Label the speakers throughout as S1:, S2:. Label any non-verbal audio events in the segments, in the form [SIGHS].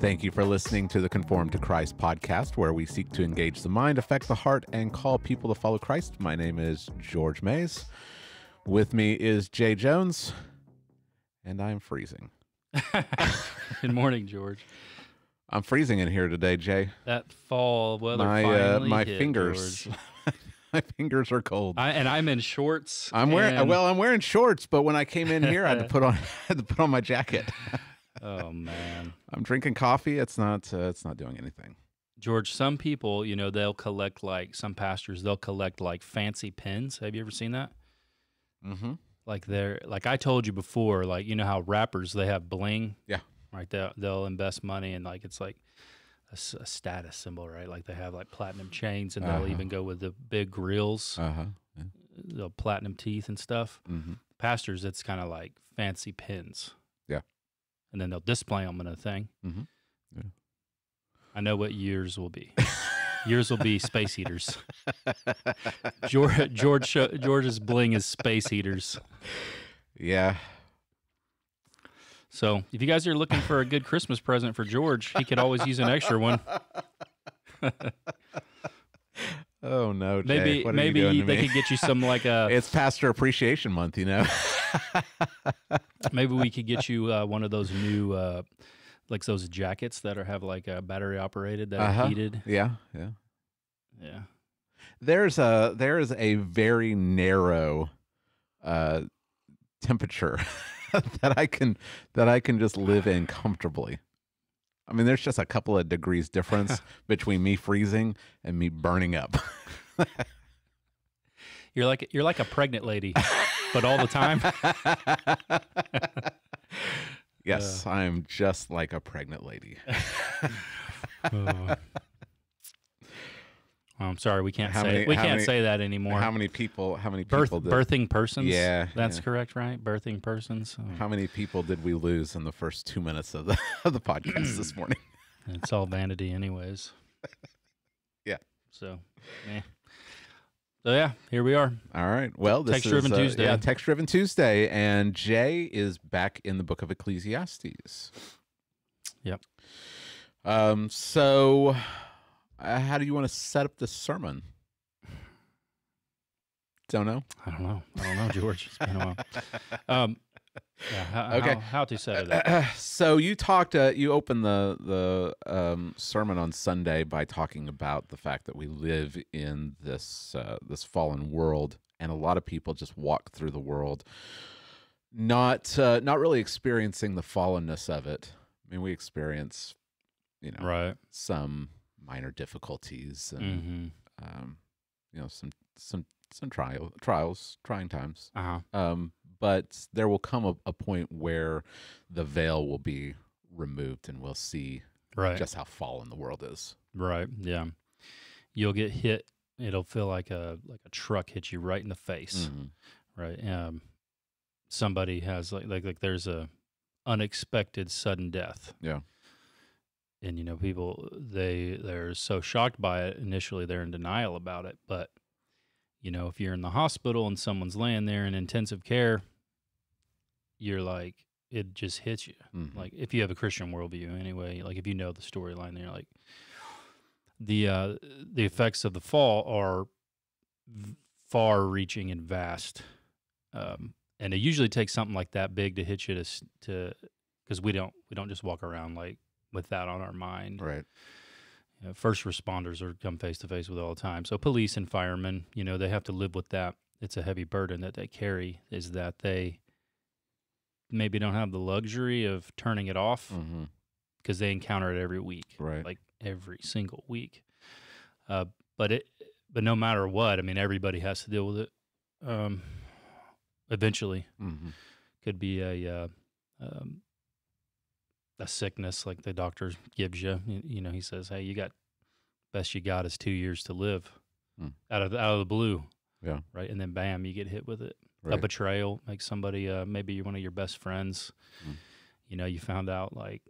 S1: Thank you for listening to the Conformed to Christ podcast, where we seek to engage the mind, affect the heart, and call people to follow Christ. My name is George Mays. With me is Jay Jones, and I'm freezing. [LAUGHS]
S2: Good morning, George.
S1: I'm freezing in here today, Jay.
S2: That fall weather
S1: My uh, my
S2: hit,
S1: fingers, [LAUGHS] my fingers are cold.
S2: I, and I'm in shorts.
S1: I'm wearing
S2: and-
S1: well. I'm wearing shorts, but when I came in here, I had to [LAUGHS] put on had to put on my jacket.
S2: Oh man,
S1: I'm drinking coffee. It's not. Uh, it's not doing anything.
S2: George. Some people, you know, they'll collect like some pastors. They'll collect like fancy pins. Have you ever seen that?
S1: Mm-hmm.
S2: Like they're like I told you before. Like you know how rappers they have bling.
S1: Yeah.
S2: Right. They'll they'll invest money and like it's like. a status symbol, right? Like they have like platinum chains, and they'll
S1: Uh-huh.
S2: even go with the big grills,
S1: Uh huh.
S2: the platinum teeth and stuff.
S1: Mm-hmm.
S2: pastors it's kind of like fancy pins
S1: Yeah.
S2: And then they'll display them in a thing
S1: Mm-hmm. Yeah.
S2: i know what yours will be yours will be space heaters george george george's bling is space heaters
S1: Yeah.
S2: so if you guys are looking for a good christmas present for george he could always use an extra one [LAUGHS]
S1: Oh no, Jay.
S2: maybe
S1: What are you doing
S2: maybe they could get you some like a [LAUGHS]
S1: It's Pastor Appreciation Month, you know. [LAUGHS]
S2: maybe we could get you uh, one of those new uh like those jackets that are have like a battery operated that
S1: Uh-huh.
S2: are heated
S1: yeah, yeah.
S2: yeah
S1: There's a there is a very narrow uh, temperature [LAUGHS] that I can that I can just live in comfortably. I mean, there's just a couple of degrees difference [LAUGHS] between me freezing and me burning up. [LAUGHS]
S2: You're like you're like a pregnant lady, [LAUGHS] but all the time.
S1: yes, uh. I'm just like a pregnant lady.
S2: Oh. I'm sorry, we can't
S1: How
S2: say
S1: many-
S2: we can't
S1: many-
S2: say that anymore.
S1: How many people? How many
S2: Birth,
S1: people? Did,
S2: birthing persons.
S1: Yeah,
S2: that's
S1: yeah.
S2: correct, right? Birthing persons. Oh,
S1: How many people did we lose in the first two minutes of the [LAUGHS] of the podcast this [CLEARS THROAT] morning?
S2: it's all vanity, anyways. [LAUGHS]
S1: Yeah.
S2: So, eh. so yeah, here we are.
S1: All right. Well, this
S2: Text-driven
S1: is, uh,
S2: Tuesday.
S1: Yeah, text driven Tuesday, and Jay is back in the book of Ecclesiastes.
S2: Yep.
S1: Um. So, uh, how do you want to set up the sermon? Don't know.
S2: I don't know. I don't know, George. It's been a while. [LAUGHS] Um, yeah. How,
S1: Okay.
S2: How, how to set it up? [CLEARS THROAT]
S1: so you talked. Uh, you opened the the um, sermon on Sunday by talking about the fact that we live in this uh, this fallen world, and a lot of people just walk through the world, not uh, not really experiencing the fallenness of it. I mean, we experience, you know,
S2: Right.
S1: some minor difficulties and
S2: Mm-hmm.
S1: um, you know some some some trial trials, trying times.
S2: Uh huh.
S1: Um, but there will come a, a point where the veil will be removed and we'll see
S2: Right.
S1: just how fallen the world is.
S2: Right. Yeah. You'll get hit. It'll feel like a like a truck hits you right in the face.
S1: Mhm.
S2: Right. Um, somebody has like like like there's a unexpected sudden death,
S1: Yeah.
S2: And you know people they they're so shocked by it initially they're in denial about it, but you know if you're in the hospital and someone's laying there in intensive care, you're like it just hits you
S1: Mhm.
S2: like if you have a christian worldview anyway like if you know the storyline there like the uh the effects of the fall are v- far reaching and vast um and it usually takes something like that big to hit you to to because we don't we don't just walk around like with that on our mind
S1: right.
S2: you know, first responders are come face to face with all the time. So police and firemen, you know, they have to live with that. It's a heavy burden that they carry. Is that they maybe don't have the luxury of turning it off because they encounter it every week,
S1: Right.
S2: like every single week. Uh, but it, but no matter what, I mean, everybody has to deal with it. Um, eventually,
S1: hmm
S2: could be a uh, um, a sickness like the doctor gives you. You you know, he says, "Hey, you got best you got is two years to live."
S1: Hmm.
S2: Out of out of the blue,
S1: Yeah.
S2: right? And then bam, you get hit with it. A betrayal, like somebody, uh, maybe you're one of your best friends.
S1: Hmm.
S2: You know, you found out like,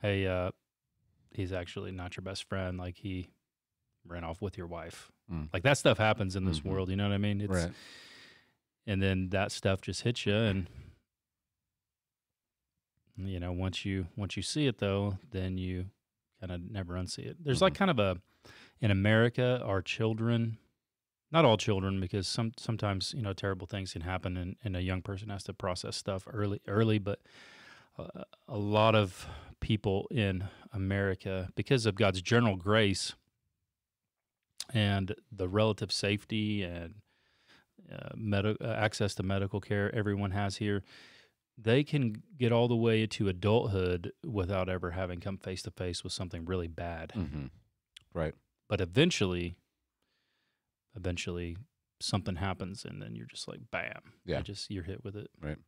S2: hey, uh, he's actually not your best friend. Like he ran off with your wife.
S1: Hmm.
S2: Like that stuff happens in this
S1: Mhm.
S2: world. You know what I mean? It's,
S1: right.
S2: and then that stuff just hits you and You know, once you once you see it though, then you kind of never unsee it. There's like kind of a in America, our children, not all children, because some sometimes you know terrible things can happen, and, and a young person has to process stuff early early. But uh, a lot of people in America, because of God's general grace and the relative safety and uh, med- uh, access to medical care everyone has here, they can get all the way to adulthood without ever having come face to face with something really bad.
S1: Mm-hmm. Right.
S2: But eventually, eventually something happens and then you're just like bam.
S1: Yeah.
S2: You just you're hit with it. Right.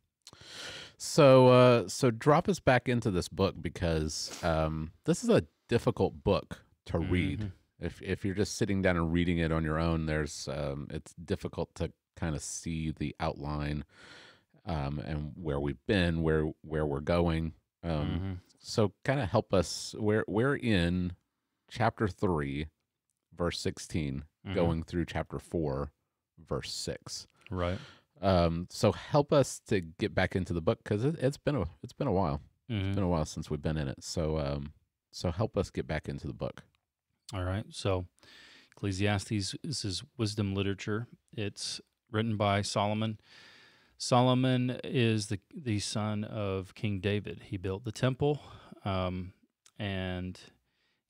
S1: So, uh, so drop us back into this book because um, this is a difficult book to read.
S2: Mhm.
S1: If if you're just sitting down and reading it on your own, there's um, it's difficult to kind of see the outline um, and where we've been, where where we're going. Um,
S2: Mhm.
S1: So, kind of help us. We're we're in chapter three, verse 16
S2: Mhm.
S1: going through chapter four, verse six.
S2: Right.
S1: Um, so help us to get back into the book because it, it's been a it's been a while.
S2: Mhm.
S1: It's been a while since we've been in it. So um, so help us get back into the book.
S2: All right. So Ecclesiastes this is wisdom literature. It's written by Solomon. Solomon is the the son of King David. He built the temple, um, and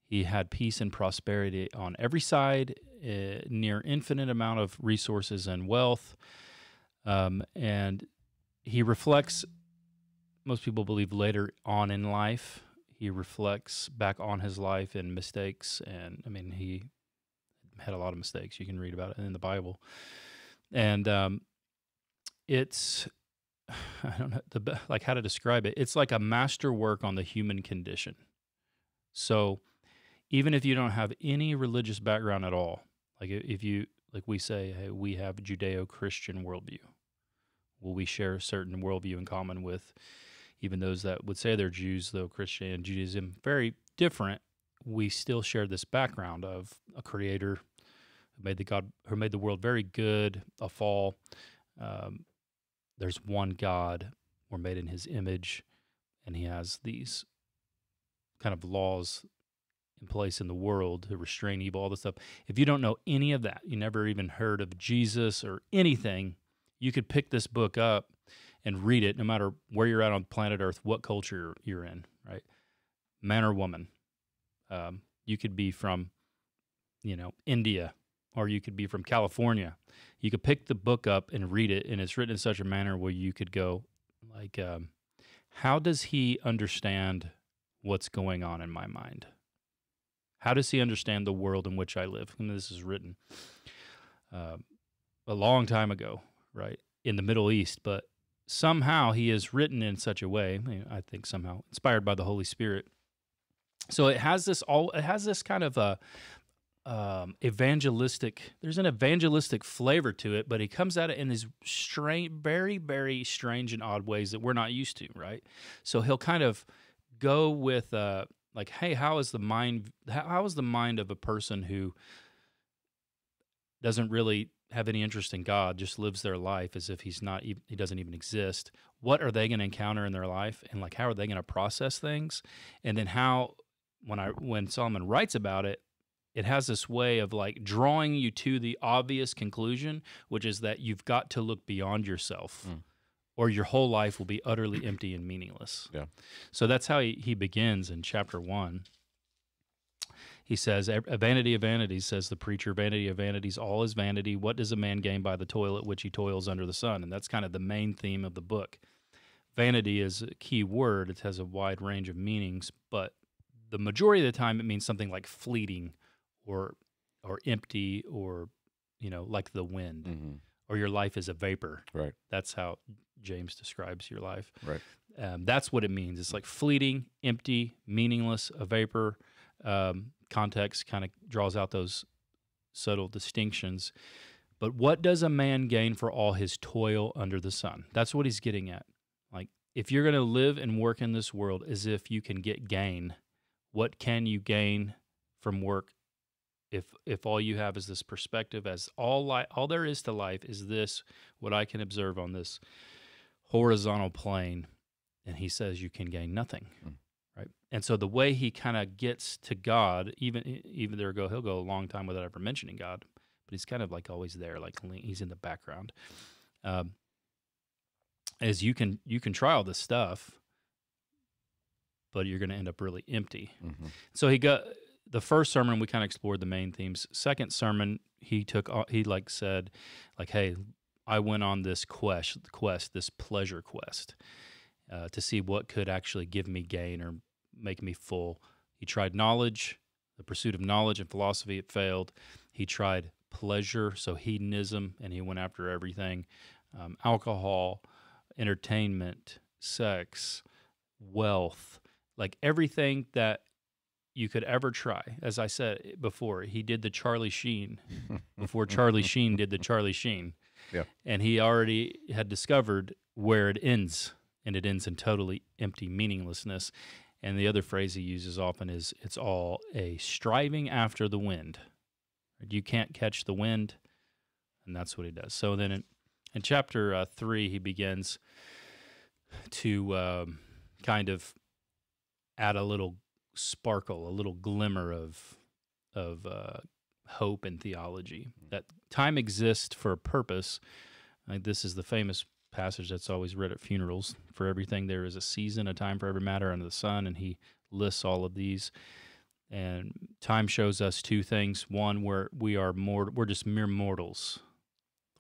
S2: he had peace and prosperity on every side, uh, near infinite amount of resources and wealth. Um, and he reflects. Most people believe later on in life, he reflects back on his life and mistakes. And I mean, he had a lot of mistakes. You can read about it in the Bible. And um, it's [SIGHS] I don't know the like how to describe it. It's like a masterwork on the human condition. So even if you don't have any religious background at all, like if you like we say, hey, we have a Judeo-Christian worldview. Will we share a certain worldview in common with even those that would say they're Jews, though Christian and Judaism very different. We still share this background of a creator who made the God who made the world very good, a fall. Um, there's one God. We're made in His image, and He has these kind of laws in place in the world to restrain evil, all this stuff. If you don't know any of that, you never even heard of Jesus or anything, you could pick this book up and read it no matter where you're at on planet Earth, what culture you're in, right? Man or woman. Um, you could be from, you know, India or you could be from California. You could pick the book up and read it, and it's written in such a manner where you could go, like, um, how does he understand what's going on in my mind? How does he understand the world in which I live? And this is written uh, a long time ago, right, in the Middle East, but somehow he is written in such a way, I think somehow inspired by the Holy Spirit. So it has this all, it has this kind of a, um, evangelistic. There's an evangelistic flavor to it, but he comes at it in these strange, very, very strange and odd ways that we're not used to, right? So he'll kind of go with, uh, like, hey, how is the mind? How, how is the mind of a person who doesn't really have any interest in God, just lives their life as if he's not, he doesn't even exist? What are they going to encounter in their life, and like, how are they going to process things? And then how, when I when Solomon writes about it, it has this way of like drawing you to the obvious conclusion, which is that you've got to look beyond yourself.
S1: Mm.
S2: Or your whole life will be utterly empty and meaningless.
S1: Yeah.
S2: So that's how he, he begins in chapter one. He says, "A vanity of vanities," says the preacher, vanity of vanities, all is vanity. What does a man gain by the toil at which he toils under the sun? And that's kind of the main theme of the book. Vanity is a key word, it has a wide range of meanings, but the majority of the time it means something like fleeting or or empty or you know like the wind
S1: Mm-hmm.
S2: or your life is a vapor.
S1: Right.
S2: that's how james describes your life.
S1: Right.
S2: um, that's what it means. It's like fleeting empty meaningless a vapor. Um, context kind of draws out those subtle distinctions. But what does a man gain for all his toil under the sun? That's what he's getting at. Like if you're going to live and work in this world as if you can get gain what can you gain from work if if all you have is this perspective as all li- all there is to life is this what I can observe on this horizontal plane and he says you can gain nothing.
S1: Mm.
S2: Right. And so the way he kind of gets to God, even even there go he'll go a long time without ever mentioning God, but he's kind of like always there, like he's in the background. Um, as you can you can try all this stuff, but you're going to end up really empty.
S1: hmm
S2: So he got the first sermon we kind of explored the main themes. Second sermon he took he like said like hey I went on this quest quest this pleasure quest uh, to see what could actually give me gain or make me full. He tried knowledge, the pursuit of knowledge and philosophy it failed. He tried pleasure, so hedonism, and he went after everything, um, alcohol, entertainment, sex, wealth, like everything that you could ever try. As I said before, he did the Charlie Sheen [LAUGHS] before Charlie Sheen did the Charlie Sheen.
S1: Yeah.
S2: And he already had discovered where it ends, and it ends in totally empty meaninglessness. And the other phrase he uses often is it's all a striving after the wind. You can't catch the wind, and that's what he does. So then in, in chapter uh, three, he begins to um, kind of add a little sparkle, a little glimmer of of uh, hope and theology. That time exists for a purpose. Like this is the famous passage that's always read at funerals. For everything there is a season, a time for every matter under the sun, and he lists all of these. And time shows us two things. One, where we are more, we're just mere mortals.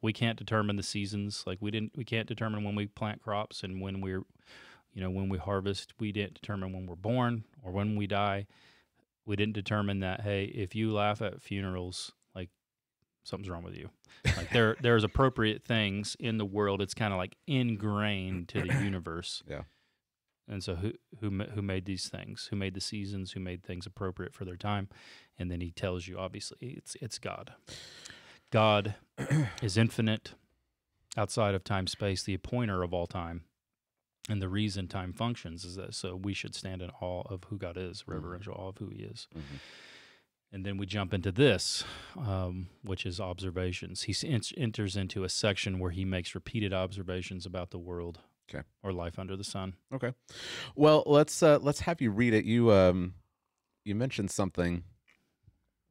S2: We can't determine the seasons. Like we didn't, we can't determine when we plant crops and when we're, you know, when we harvest. We didn't determine when we're born or when we die. We didn't determine that. Hey, if you laugh at funerals, like something's wrong with you. Like there, [LAUGHS] there's appropriate things in the world. It's kind of like ingrained to the [CLEARS THROAT] universe.
S1: Yeah.
S2: And so who who who made these things? Who made the seasons? Who made things appropriate for their time? And then he tells you obviously it's it's God. God [CLEARS THROAT] is infinite, outside of time space, the appointer of all time. And the reason time functions is that so we should stand in awe of who God is, reverential awe of who He is.
S1: Mhm.
S2: And then we jump into this, um, which is observations. He enters into a section where he makes repeated observations about the world
S1: Okay.
S2: or life under the sun.
S1: Okay. Well, let's uh, let's have you read it. You um you mentioned something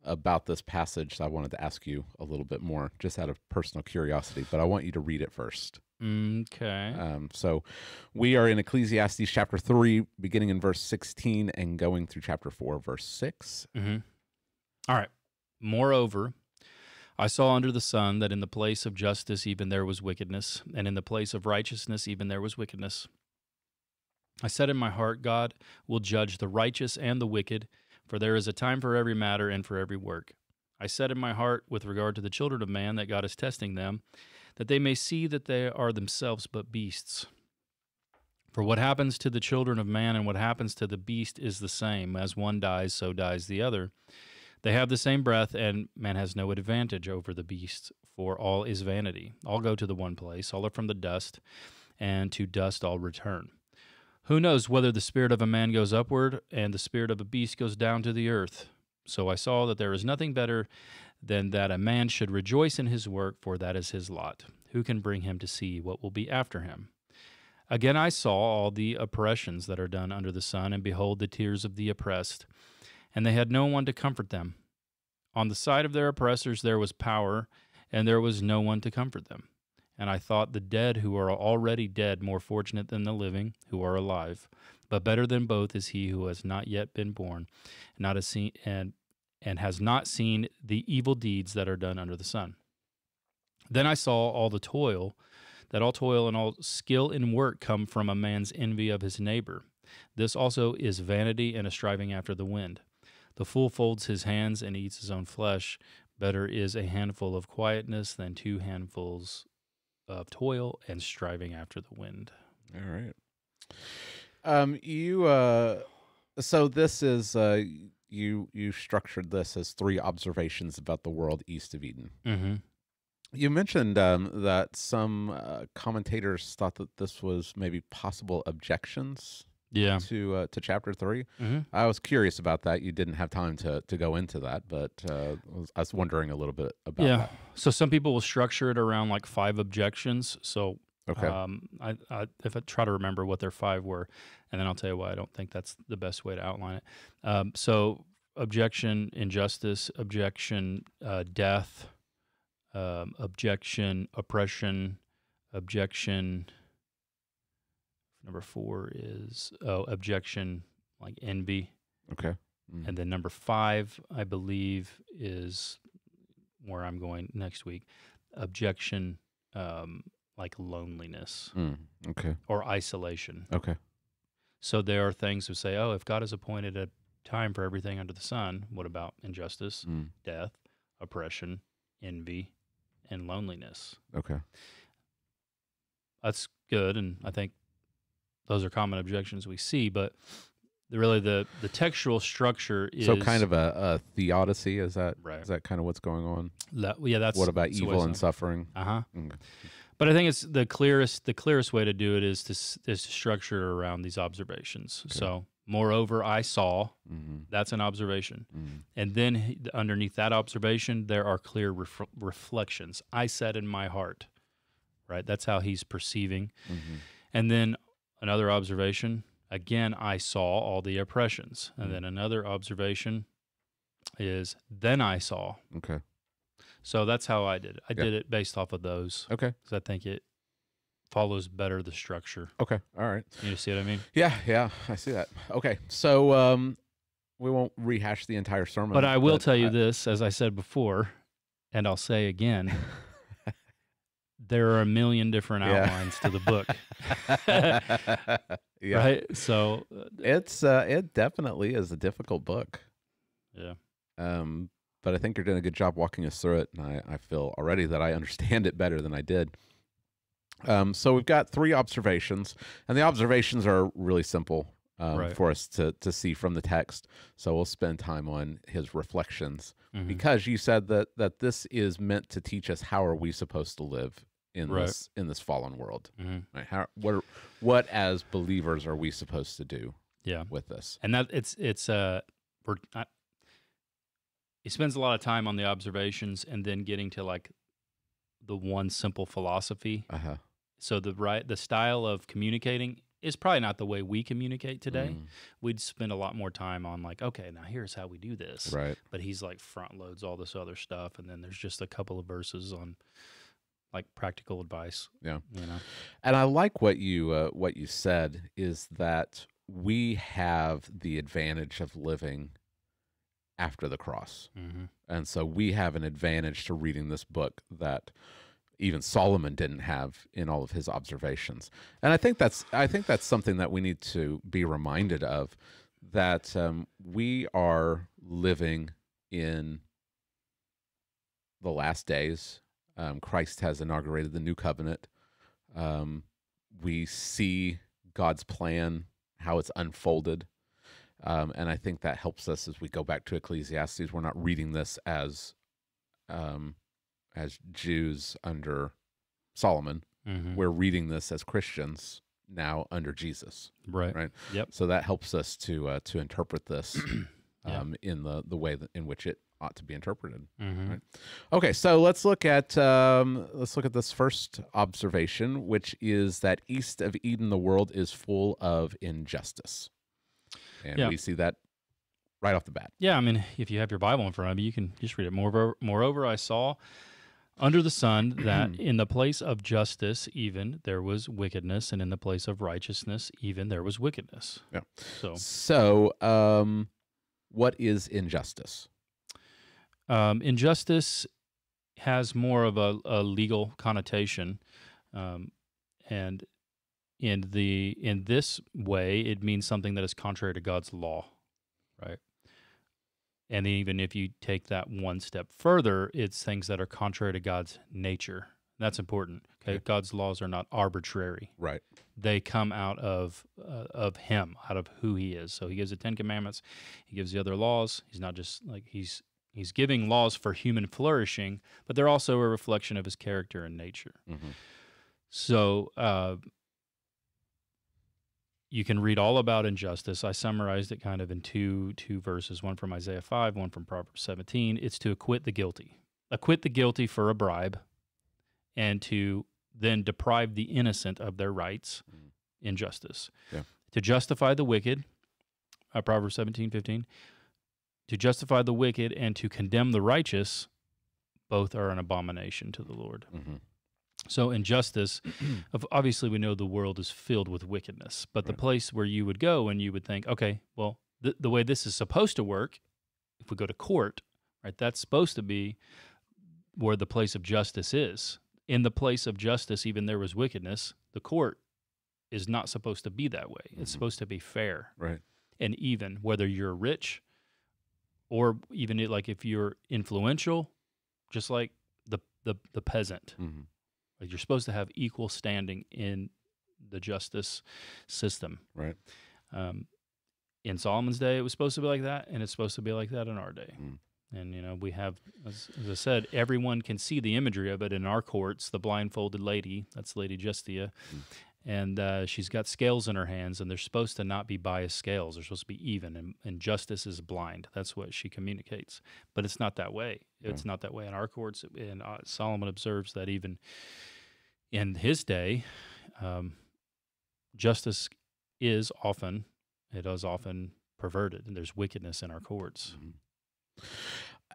S1: about this passage. I wanted to ask you a little bit more, just out of personal curiosity. But I want you to read it first.
S2: Okay.
S1: Um, so we are in Ecclesiastes chapter three, beginning in verse sixteen and going through chapter four, verse six.
S2: hmm All right. Moreover, I saw under the sun that in the place of justice even there was wickedness, and in the place of righteousness even there was wickedness. I said in my heart, God will judge the righteous and the wicked, for there is a time for every matter and for every work. I said in my heart, with regard to the children of man, that God is testing them, that they may see that they are themselves but beasts. For what happens to the children of man and what happens to the beast is the same. As one dies, so dies the other. They have the same breath, and man has no advantage over the beast, for all is vanity. All go to the one place, all are from the dust, and to dust all return. Who knows whether the spirit of a man goes upward and the spirit of a beast goes down to the earth? So I saw that there is nothing better than that a man should rejoice in his work, for that is his lot. Who can bring him to see what will be after him? Again I saw all the oppressions that are done under the sun, and behold, the tears of the oppressed and they had no one to comfort them. On the side of their oppressors there was power, and there was no one to comfort them. And I thought the dead who are already dead more fortunate than the living who are alive. But better than both is he who has not yet been born, and not has seen and and has not seen the evil deeds that are done under the sun. Then I saw all the toil, that all toil and all skill in work come from a man's envy of his neighbor. This also is vanity and a striving after the wind. The fool folds his hands and eats his own flesh. Better is a handful of quietness than two handfuls of toil and striving after the wind.
S1: All right. Um, you uh, so this is uh, you you structured this as three observations about the world east of Eden.
S2: Mm-hmm.
S1: You mentioned um, that some uh, commentators thought that this was maybe possible objections
S2: Yeah.
S1: to uh, to chapter three.
S2: Mm-hmm.
S1: I was curious about that. You didn't have time to to go into that, but uh, I was- I was wondering a little bit about
S2: Yeah.
S1: that.
S2: So some people will structure it around like five objections. So
S1: Okay.
S2: Um, I, I if I try to remember what their five were, and then I'll tell you why I don't think that's the best way to outline it. Um, so objection, injustice, objection, uh, death, um, objection, oppression, objection. Number four is oh objection like envy,
S1: okay. Mm.
S2: and then number five I believe is where I'm going next week. Objection, um, like loneliness
S1: Mm. Okay.
S2: or isolation.
S1: Okay.
S2: So there are things who say, oh, if God has appointed a time for everything under the sun, what about injustice,
S1: Mm.
S2: death, oppression, envy, and loneliness?
S1: Okay.
S2: That's good, and I think those are common objections we see. But really, the the textual structure is
S1: So kind of a, a theodicy is that is
S2: right.
S1: is that kind of what's going on?
S2: That, yeah, that's
S1: what about evil and suffering?
S2: Uh huh.
S1: Okay.
S2: But I think it's the clearest the clearest way to do it is to is to structure around these observations.
S1: Okay.
S2: So, moreover, I saw
S1: Mm-hmm.
S2: that's an observation,
S1: Mm.
S2: and then underneath that observation, there are clear ref- reflections. I said in my heart, right? That's how he's perceiving,
S1: Mm-hmm.
S2: and then another observation. Again, I saw all the oppressions, and
S1: Mhm.
S2: then another observation is then I saw.
S1: Okay.
S2: So that's how I did it. I
S1: Yeah.
S2: did it based off of those
S1: Okay.
S2: because I think it follows better the structure.
S1: Okay. All right.
S2: You see what I mean?
S1: Yeah. Yeah. I see that. Okay. So um, we won't rehash the entire sermon.
S2: But I will tell you
S1: I-
S2: this, as I said before, and I'll say again, [LAUGHS] there are a million different
S1: Yeah.
S2: outlines to the book, [LAUGHS]
S1: yeah.
S2: right? So, uh,
S1: It's uh, it definitely is a difficult book.
S2: yeah,
S1: Um, but I think you're doing a good job walking us through it, and I, I feel already that I understand it better than I did. Um, so we've got three observations, and the observations are really simple um,
S2: Right.
S1: for us to to see from the text. So we'll spend time on his reflections
S2: Mhm.
S1: because you said that that this is meant to teach us how are we supposed to live in
S2: Right.
S1: this in this fallen world.
S2: Mhm.
S1: Right? How what are- what as believers are we supposed to do
S2: yeah,
S1: with this?
S2: and that it's it's uh, we're I, he spends a lot of time on the observations and then getting to like the one simple philosophy.
S1: Uh huh.
S2: So the right the style of communicating is probably not the way we communicate today. We'd spend a lot more time on like, okay, now here's how we do this.
S1: Right.
S2: But he's like front loads all this other stuff, and then there's just a couple of verses on like practical advice.
S1: Yeah.
S2: you know.
S1: And I like what you uh, what you said is that we have the advantage of living after the cross.
S2: Mm-hmm.
S1: And so we have an advantage to reading this book that even Solomon didn't have in all of his observations. And I think that's I think that's something that we need to be reminded of that um, we are living in the last days. Um, Christ has inaugurated the new covenant. Um, we see God's plan, how it's unfolded. Um, and I think that helps us as we go back to Ecclesiastes. We're not reading this as um, as Jews under Solomon.
S2: Mm-hmm.
S1: We're reading this as Christians now under Jesus.
S2: Right.
S1: Right.
S2: Yep.
S1: So that helps us to uh, to interpret this [CLEARS THROAT]
S2: Yeah.
S1: um, in the the way that, in which it ought to be interpreted.
S2: Mm-hmm.
S1: Right. Okay, so let's look at um, let's look at this first observation, which is that east of Eden, the world is full of injustice, and
S2: Yeah.
S1: we see that right off the bat.
S2: Yeah, I mean, if you have your Bible in front of you, you can just read it. Moreover, moreover, I saw under the sun [CLEARS THROAT] that in the place of justice, even there was wickedness, and in the place of righteousness, even there was wickedness.
S1: Yeah.
S2: So,
S1: So, um, what is injustice?
S2: um, injustice has more of a, a legal connotation, um, and in the in this way, it means something that is contrary to God's law, right? And even if you take that one step further, it's things that are contrary to God's nature. That's important. Okay,
S1: Okay.
S2: God's laws are not arbitrary;
S1: Right.
S2: they come out of uh, of Him, out of who He is. So He gives the Ten Commandments. He gives the other laws. He's not just like He's He's giving laws for human flourishing, but they're also a reflection of His character and nature.
S1: hmm
S2: So uh, you can read all about injustice. I summarized it kind of in two two verses, one from Isaiah five, one from Proverbs seventeen. It's to acquit the guilty, acquit the guilty for a bribe, and to then deprive the innocent of their rights
S1: Mm.
S2: in justice.
S1: Yeah.
S2: To justify the wicked, uh, Proverbs seventeen fifteen, to justify the wicked and to condemn the righteous, both are an abomination to the Lord.
S1: hmm
S2: So injustice, [CLEARS THROAT] of obviously we know the world is filled with wickedness, but the place where you would go and you would think, okay, well, the, the way this is supposed to work, if we go to court, right, that's supposed to be where the place of justice is. In the place of justice, even there was wickedness, the court is not supposed to be that way. It's
S1: Mhm.
S2: supposed to be fair
S1: Right.
S2: and even, whether you're rich or even like if you're influential, just like the, the, the peasant.
S1: hmm
S2: Like you're supposed to have equal standing in the justice system.
S1: Right.
S2: Um, in Solomon's day, it was supposed to be like that, and it's supposed to be like that in our day.
S1: Mm.
S2: And you know, we have, as, as I said, everyone can see the imagery of it in our courts. The blindfolded lady, that's Lady Justia,
S1: Mm.
S2: And uh, she's got scales in her hands, and they're supposed to not be biased scales. They're supposed to be even, and, and justice is blind. That's what she communicates. But it's not that way. It's not that way in our courts. And uh, Solomon observes that even in his day, um, justice is often, it is often perverted, and there's wickedness in our courts.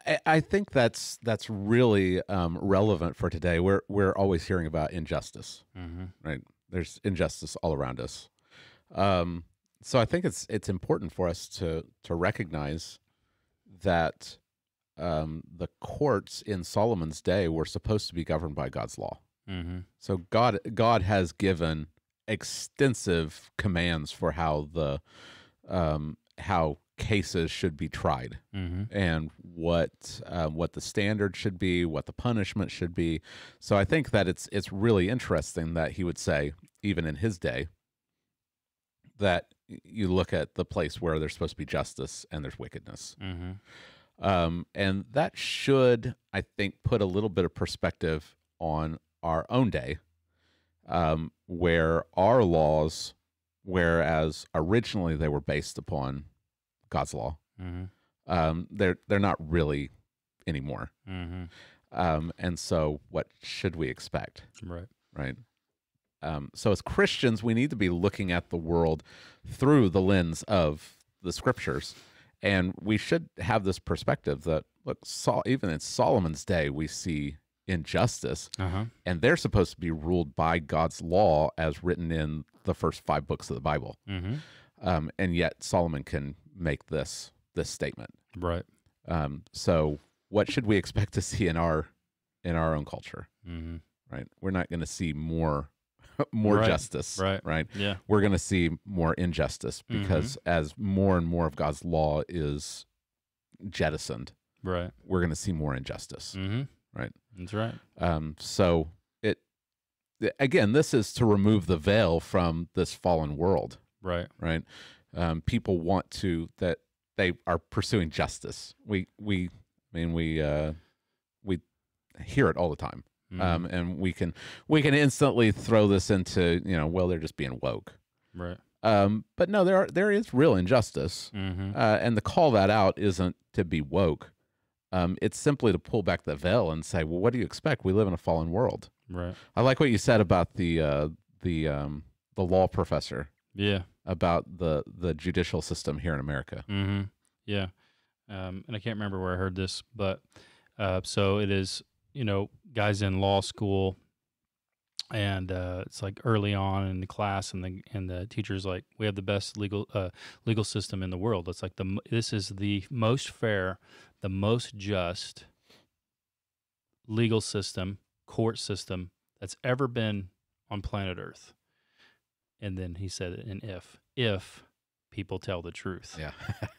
S1: I, I think that's that's really um, relevant for today. We're we're always hearing about injustice,
S2: Mm-hmm.
S1: right? There's injustice all around us. Um, so I think it's it's important for us to to recognize that um, the courts in Solomon's day were supposed to be governed by God's law.
S2: Mm-hmm.
S1: So God God has given extensive commands for how the um, how cases should be tried
S2: Mm-hmm.
S1: and what um, what the standard should be, what the punishment should be. So I think that it's it's really interesting that he would say, even in his day, that you look at the place where there's supposed to be justice and there's wickedness,
S2: Mm-hmm.
S1: um, and that should I think put a little bit of perspective on our own day, um, where our laws, whereas originally they were based upon God's law,
S2: Mm-hmm.
S1: um, they're they're not really anymore.
S2: Mm-hmm.
S1: Um, and so, what should we expect,
S2: Right.
S1: right? Um, so, as Christians, we need to be looking at the world through the lens of the scriptures, and we should have this perspective that look, Sol- even in Solomon's day, we see injustice,
S2: Uh huh.
S1: and they're supposed to be ruled by God's law as written in the first five books of the Bible.
S2: Mm-hmm.
S1: Um, and yet, Solomon can make this this statement.
S2: Right.
S1: Um, so what should we expect to see in our in our own culture?
S2: Mm-hmm.
S1: Right, we're not going to see more [LAUGHS] more
S2: Right,
S1: justice.
S2: right.
S1: right.
S2: Yeah.
S1: We're going to see more injustice because as more and more of God's law is jettisoned,
S2: Right.
S1: we're going to see more injustice.
S2: Mm-hmm.
S1: Right.
S2: That's right.
S1: Um, so it again, this is to remove the veil from this fallen world.
S2: Right.
S1: right? Um, people want to that they are pursuing justice. We we I mean we uh, we hear it all the time,
S2: Mhm.
S1: um, and we can we can instantly throw this into you know well they're just being woke.
S2: right.
S1: Um, but no, there are there is real injustice,
S2: Mm-hmm.
S1: uh, and the call that out isn't to be woke. Um, it's simply to pull back the veil and say, well, what do you expect? We live in a fallen world.
S2: Right.
S1: I like what you said about the uh, the um, the law professor
S2: Yeah.
S1: About the the judicial system here in America.
S2: Mm-hmm. Yeah. Um, and I can't remember where I heard this, but uh, so it is, you know, guys in law school, and uh, it's like early on in the class, and the and the teacher's like, "We have the best legal uh, legal system in the world. It's like the this is the most fair, the most just legal system, court system that's ever been on planet Earth." And then he said, "And if if people tell the truth."
S1: Yeah. [LAUGHS]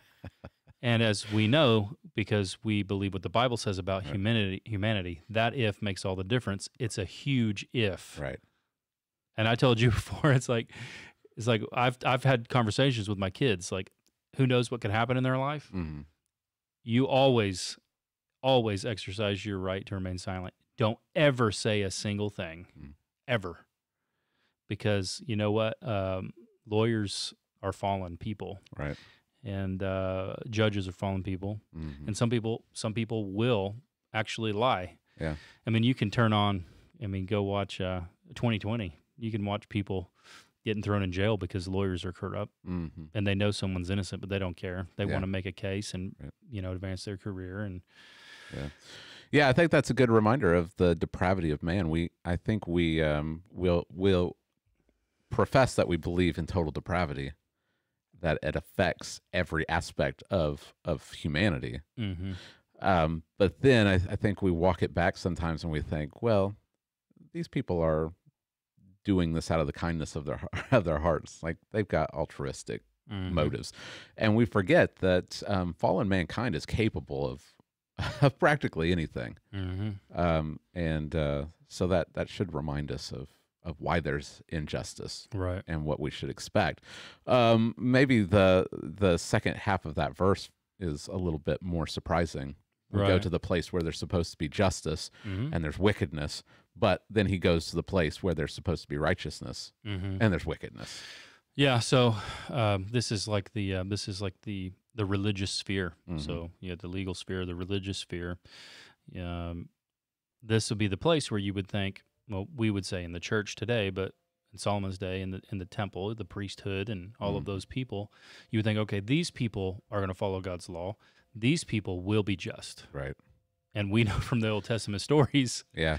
S2: And as we know, because we believe what the Bible says about
S1: Right.
S2: humanity, humanity, that if makes all the difference. It's a huge if.
S1: right.
S2: And I told you [LAUGHS] before, it's like, it's like I've I've had conversations with my kids, like, who knows what could happen in their life?
S1: hmm
S2: You always, always exercise your right to remain silent. Don't ever say a single thing,
S1: Mm.
S2: ever, because you know what? Um, lawyers are fallen people,
S1: Right.
S2: and uh, judges are fallen people.
S1: hmm
S2: and some people some people will actually lie
S1: Yeah.
S2: i mean you can turn on i mean go watch uh 2020. You can watch people getting thrown in jail because lawyers are corrupt
S1: hmm
S2: and they know someone's innocent, but they don't care. They
S1: Yeah.
S2: want to make a case and
S1: Right.
S2: you know advance their career and
S1: Yeah, I think that's a good reminder of the depravity of man. We, I think we um, will will profess that we believe in total depravity, that it affects every aspect of of humanity.
S2: hmm
S1: Um, but then I, I think we walk it back sometimes and we think, well, these people are doing this out of the kindness of their [LAUGHS] of their hearts. Like they've got altruistic
S2: Mm-hmm.
S1: motives, and we forget that um, fallen mankind is capable of [LAUGHS] of practically anything.
S2: hmm
S1: Um, and uh, so that that should remind us of of why there's injustice
S2: Right.
S1: and what we should expect. Um, maybe the the second half of that verse is a little bit more surprising. We go to the place where there's supposed to be justice
S2: hmm
S1: and there's wickedness, but then he goes to the place where there's supposed to be righteousness
S2: hmm
S1: and there's wickedness.
S2: Yeah. So um, this is like the uh, this is like the the religious sphere.
S1: Mhm.
S2: So you have the legal sphere, the religious sphere. Um, this would be the place where you would think, well, we would say in the church today, but in Solomon's day, in the in the temple, the priesthood, and all of
S1: Mhm.
S2: those people, you would think, okay, these people are going to follow God's law. These people will be just,
S1: Right.
S2: and we [LAUGHS] know from the Old Testament stories
S1: Yeah.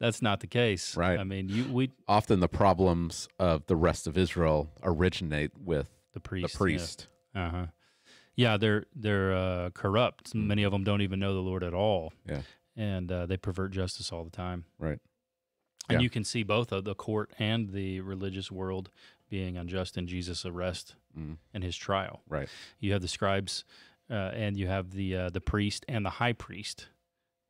S2: that's not the case.
S1: Right.
S2: I mean, you we
S1: Often the problems of the rest of Israel originate with
S2: the priest.
S1: the priest.
S2: Uh huh. Yeah, they're they're uh, corrupt.
S1: Mm.
S2: Many of them don't even know the Lord at all.
S1: Yeah.
S2: and uh, they pervert justice all the time.
S1: Right.
S2: And
S1: Yeah.
S2: you can see both of the court and the religious world being unjust in Jesus' arrest
S1: Mm,
S2: and his trial.
S1: right.
S2: You have the scribes, uh, and you have the uh, the priest and the high priest.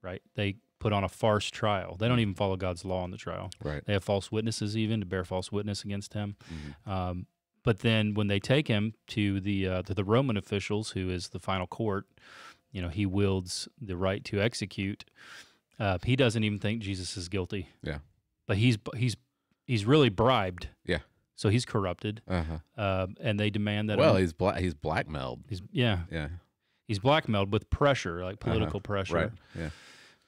S2: Right? They put on a farce trial. They don't even follow God's law in the trial.
S1: Right.
S2: They have false witnesses even to bear false witness against him.
S1: Mhm.
S2: Um, but then when they take him to the uh, to the Roman officials, who is the final court, you know, he wields the right to execute. Uh, he doesn't even think Jesus is guilty.
S1: Yeah.
S2: But he's he's he's really bribed.
S1: Yeah.
S2: So he's corrupted,
S1: Uh-huh.
S2: uh, and they demand that.
S1: Well, he's bla- he's blackmailed.
S2: he's yeah
S1: Yeah.
S2: he's blackmailed with pressure, like
S1: Uh-huh.
S2: political pressure,
S1: Right. Yeah.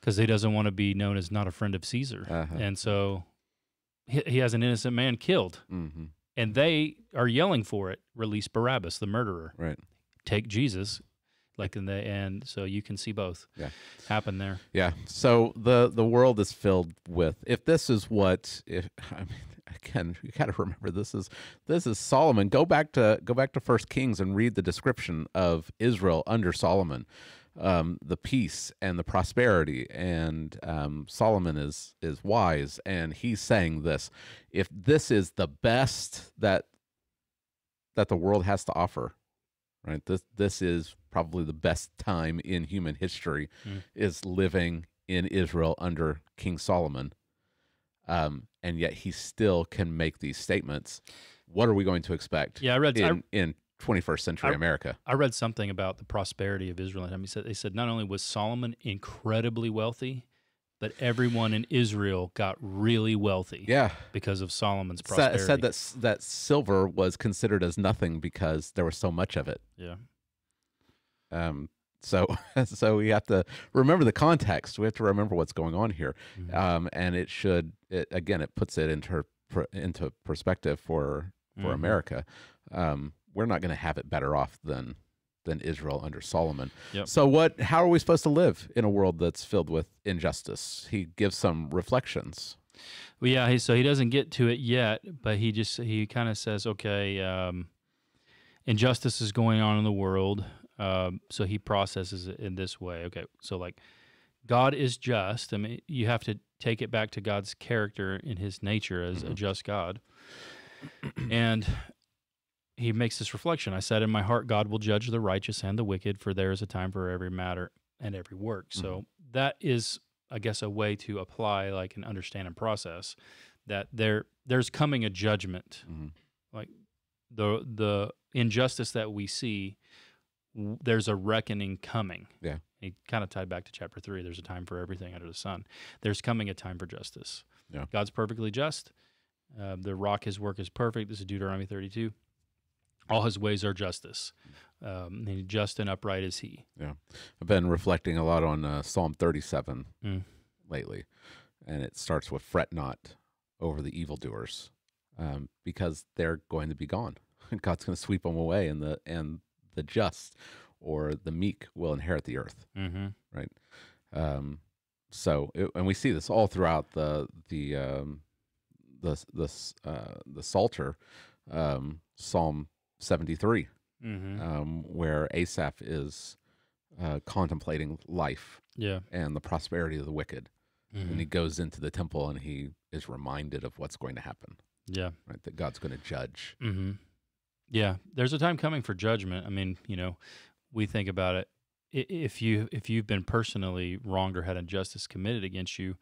S2: because he doesn't want to be known as not a friend of Caesar,
S1: Uh-huh.
S2: and so he, he has an innocent man killed,
S1: hmm
S2: and they are yelling for it. Release Barabbas, the murderer.
S1: Right.
S2: take Jesus, like in the end. So you can see both
S1: Yeah.
S2: happen there.
S1: Yeah. So the the world is filled with if this is what if [LAUGHS] I mean again you got to remember this is this is Solomon. Go back to go back to First Kings and read the description of Israel under Solomon. Um, the peace and the prosperity, and um, Solomon is is wise, and he's saying this: if this is the best that that the world has to offer, right? This this is probably the best time in human history
S2: Mm.
S1: is living in Israel under King Solomon. Um, and yet he still can make these statements. What are we going to expect
S2: Yeah, I read. I,
S1: in, in 21st century
S2: I-
S1: America?
S2: I read something about the prosperity of Israel. I mean, said they said not only was Solomon incredibly wealthy, but everyone in Israel got really wealthy
S1: Yeah,
S2: because of Solomon's prosperity.
S1: said that that silver was considered as nothing because there was so much of it.
S2: Yeah.
S1: Um, so [LAUGHS] so we have to remember the context. We have to remember what's going on here.
S2: Mhm.
S1: um, and it should it, again it puts it into into perspective for for
S2: Mhm.
S1: America. Um, we're not going to have it better off than than Israel under Solomon.
S2: Yep.
S1: So what? How are we supposed to live in a world that's filled with injustice? He gives some reflections.
S2: Well, yeah. He, so he doesn't get to it yet, but he just he kind of says, okay, um, injustice is going on in the world. Um, so he processes it in this way. Okay, so like God is just. I mean, you have to take it back to God's character in His nature as a
S1: Mhm.
S2: just God, and he makes this reflection. I said in my heart, God will judge the righteous and the wicked, for there is a time for every matter and every work. So that is, I guess, a way to apply, like, an understanding process that there there's coming a judgment.
S1: Mhm.
S2: Like the the injustice that we see, there's a reckoning coming.
S1: Yeah.
S2: He kind of tied back to chapter three. There's a time for everything under the sun. There's coming a time for justice.
S1: Yeah.
S2: God's perfectly just. Uh, the rock, his work is perfect. This is Deuteronomy 32. All his ways are justice. Um, and just and upright is he. Yeah.
S1: I've been reflecting a lot on uh, Psalm 37
S2: Mm.
S1: lately, and it starts with "Fret not, over the evildoers um, because they're going to be gone. [LAUGHS] God's going to sweep them away, and the and the just or the meek will inherit the earth.
S2: Mm-hmm.
S1: Right. Um, so, it, and we see this all throughout the the um, the the uh, the Psalter, um, Psalm seventy three,
S2: Mm-hmm.
S1: um, where Asaph is uh, contemplating life
S2: Yeah.
S1: and the prosperity of the wicked, and
S2: Mhm.
S1: he goes into the temple and he is reminded of what's going to happen.
S2: Yeah.
S1: Right, that God's going to judge.
S2: Mm-hmm. Yeah, there's a time coming for judgment. I mean, you know, we think about it. If you if you've been personally wronged or had injustice committed against you,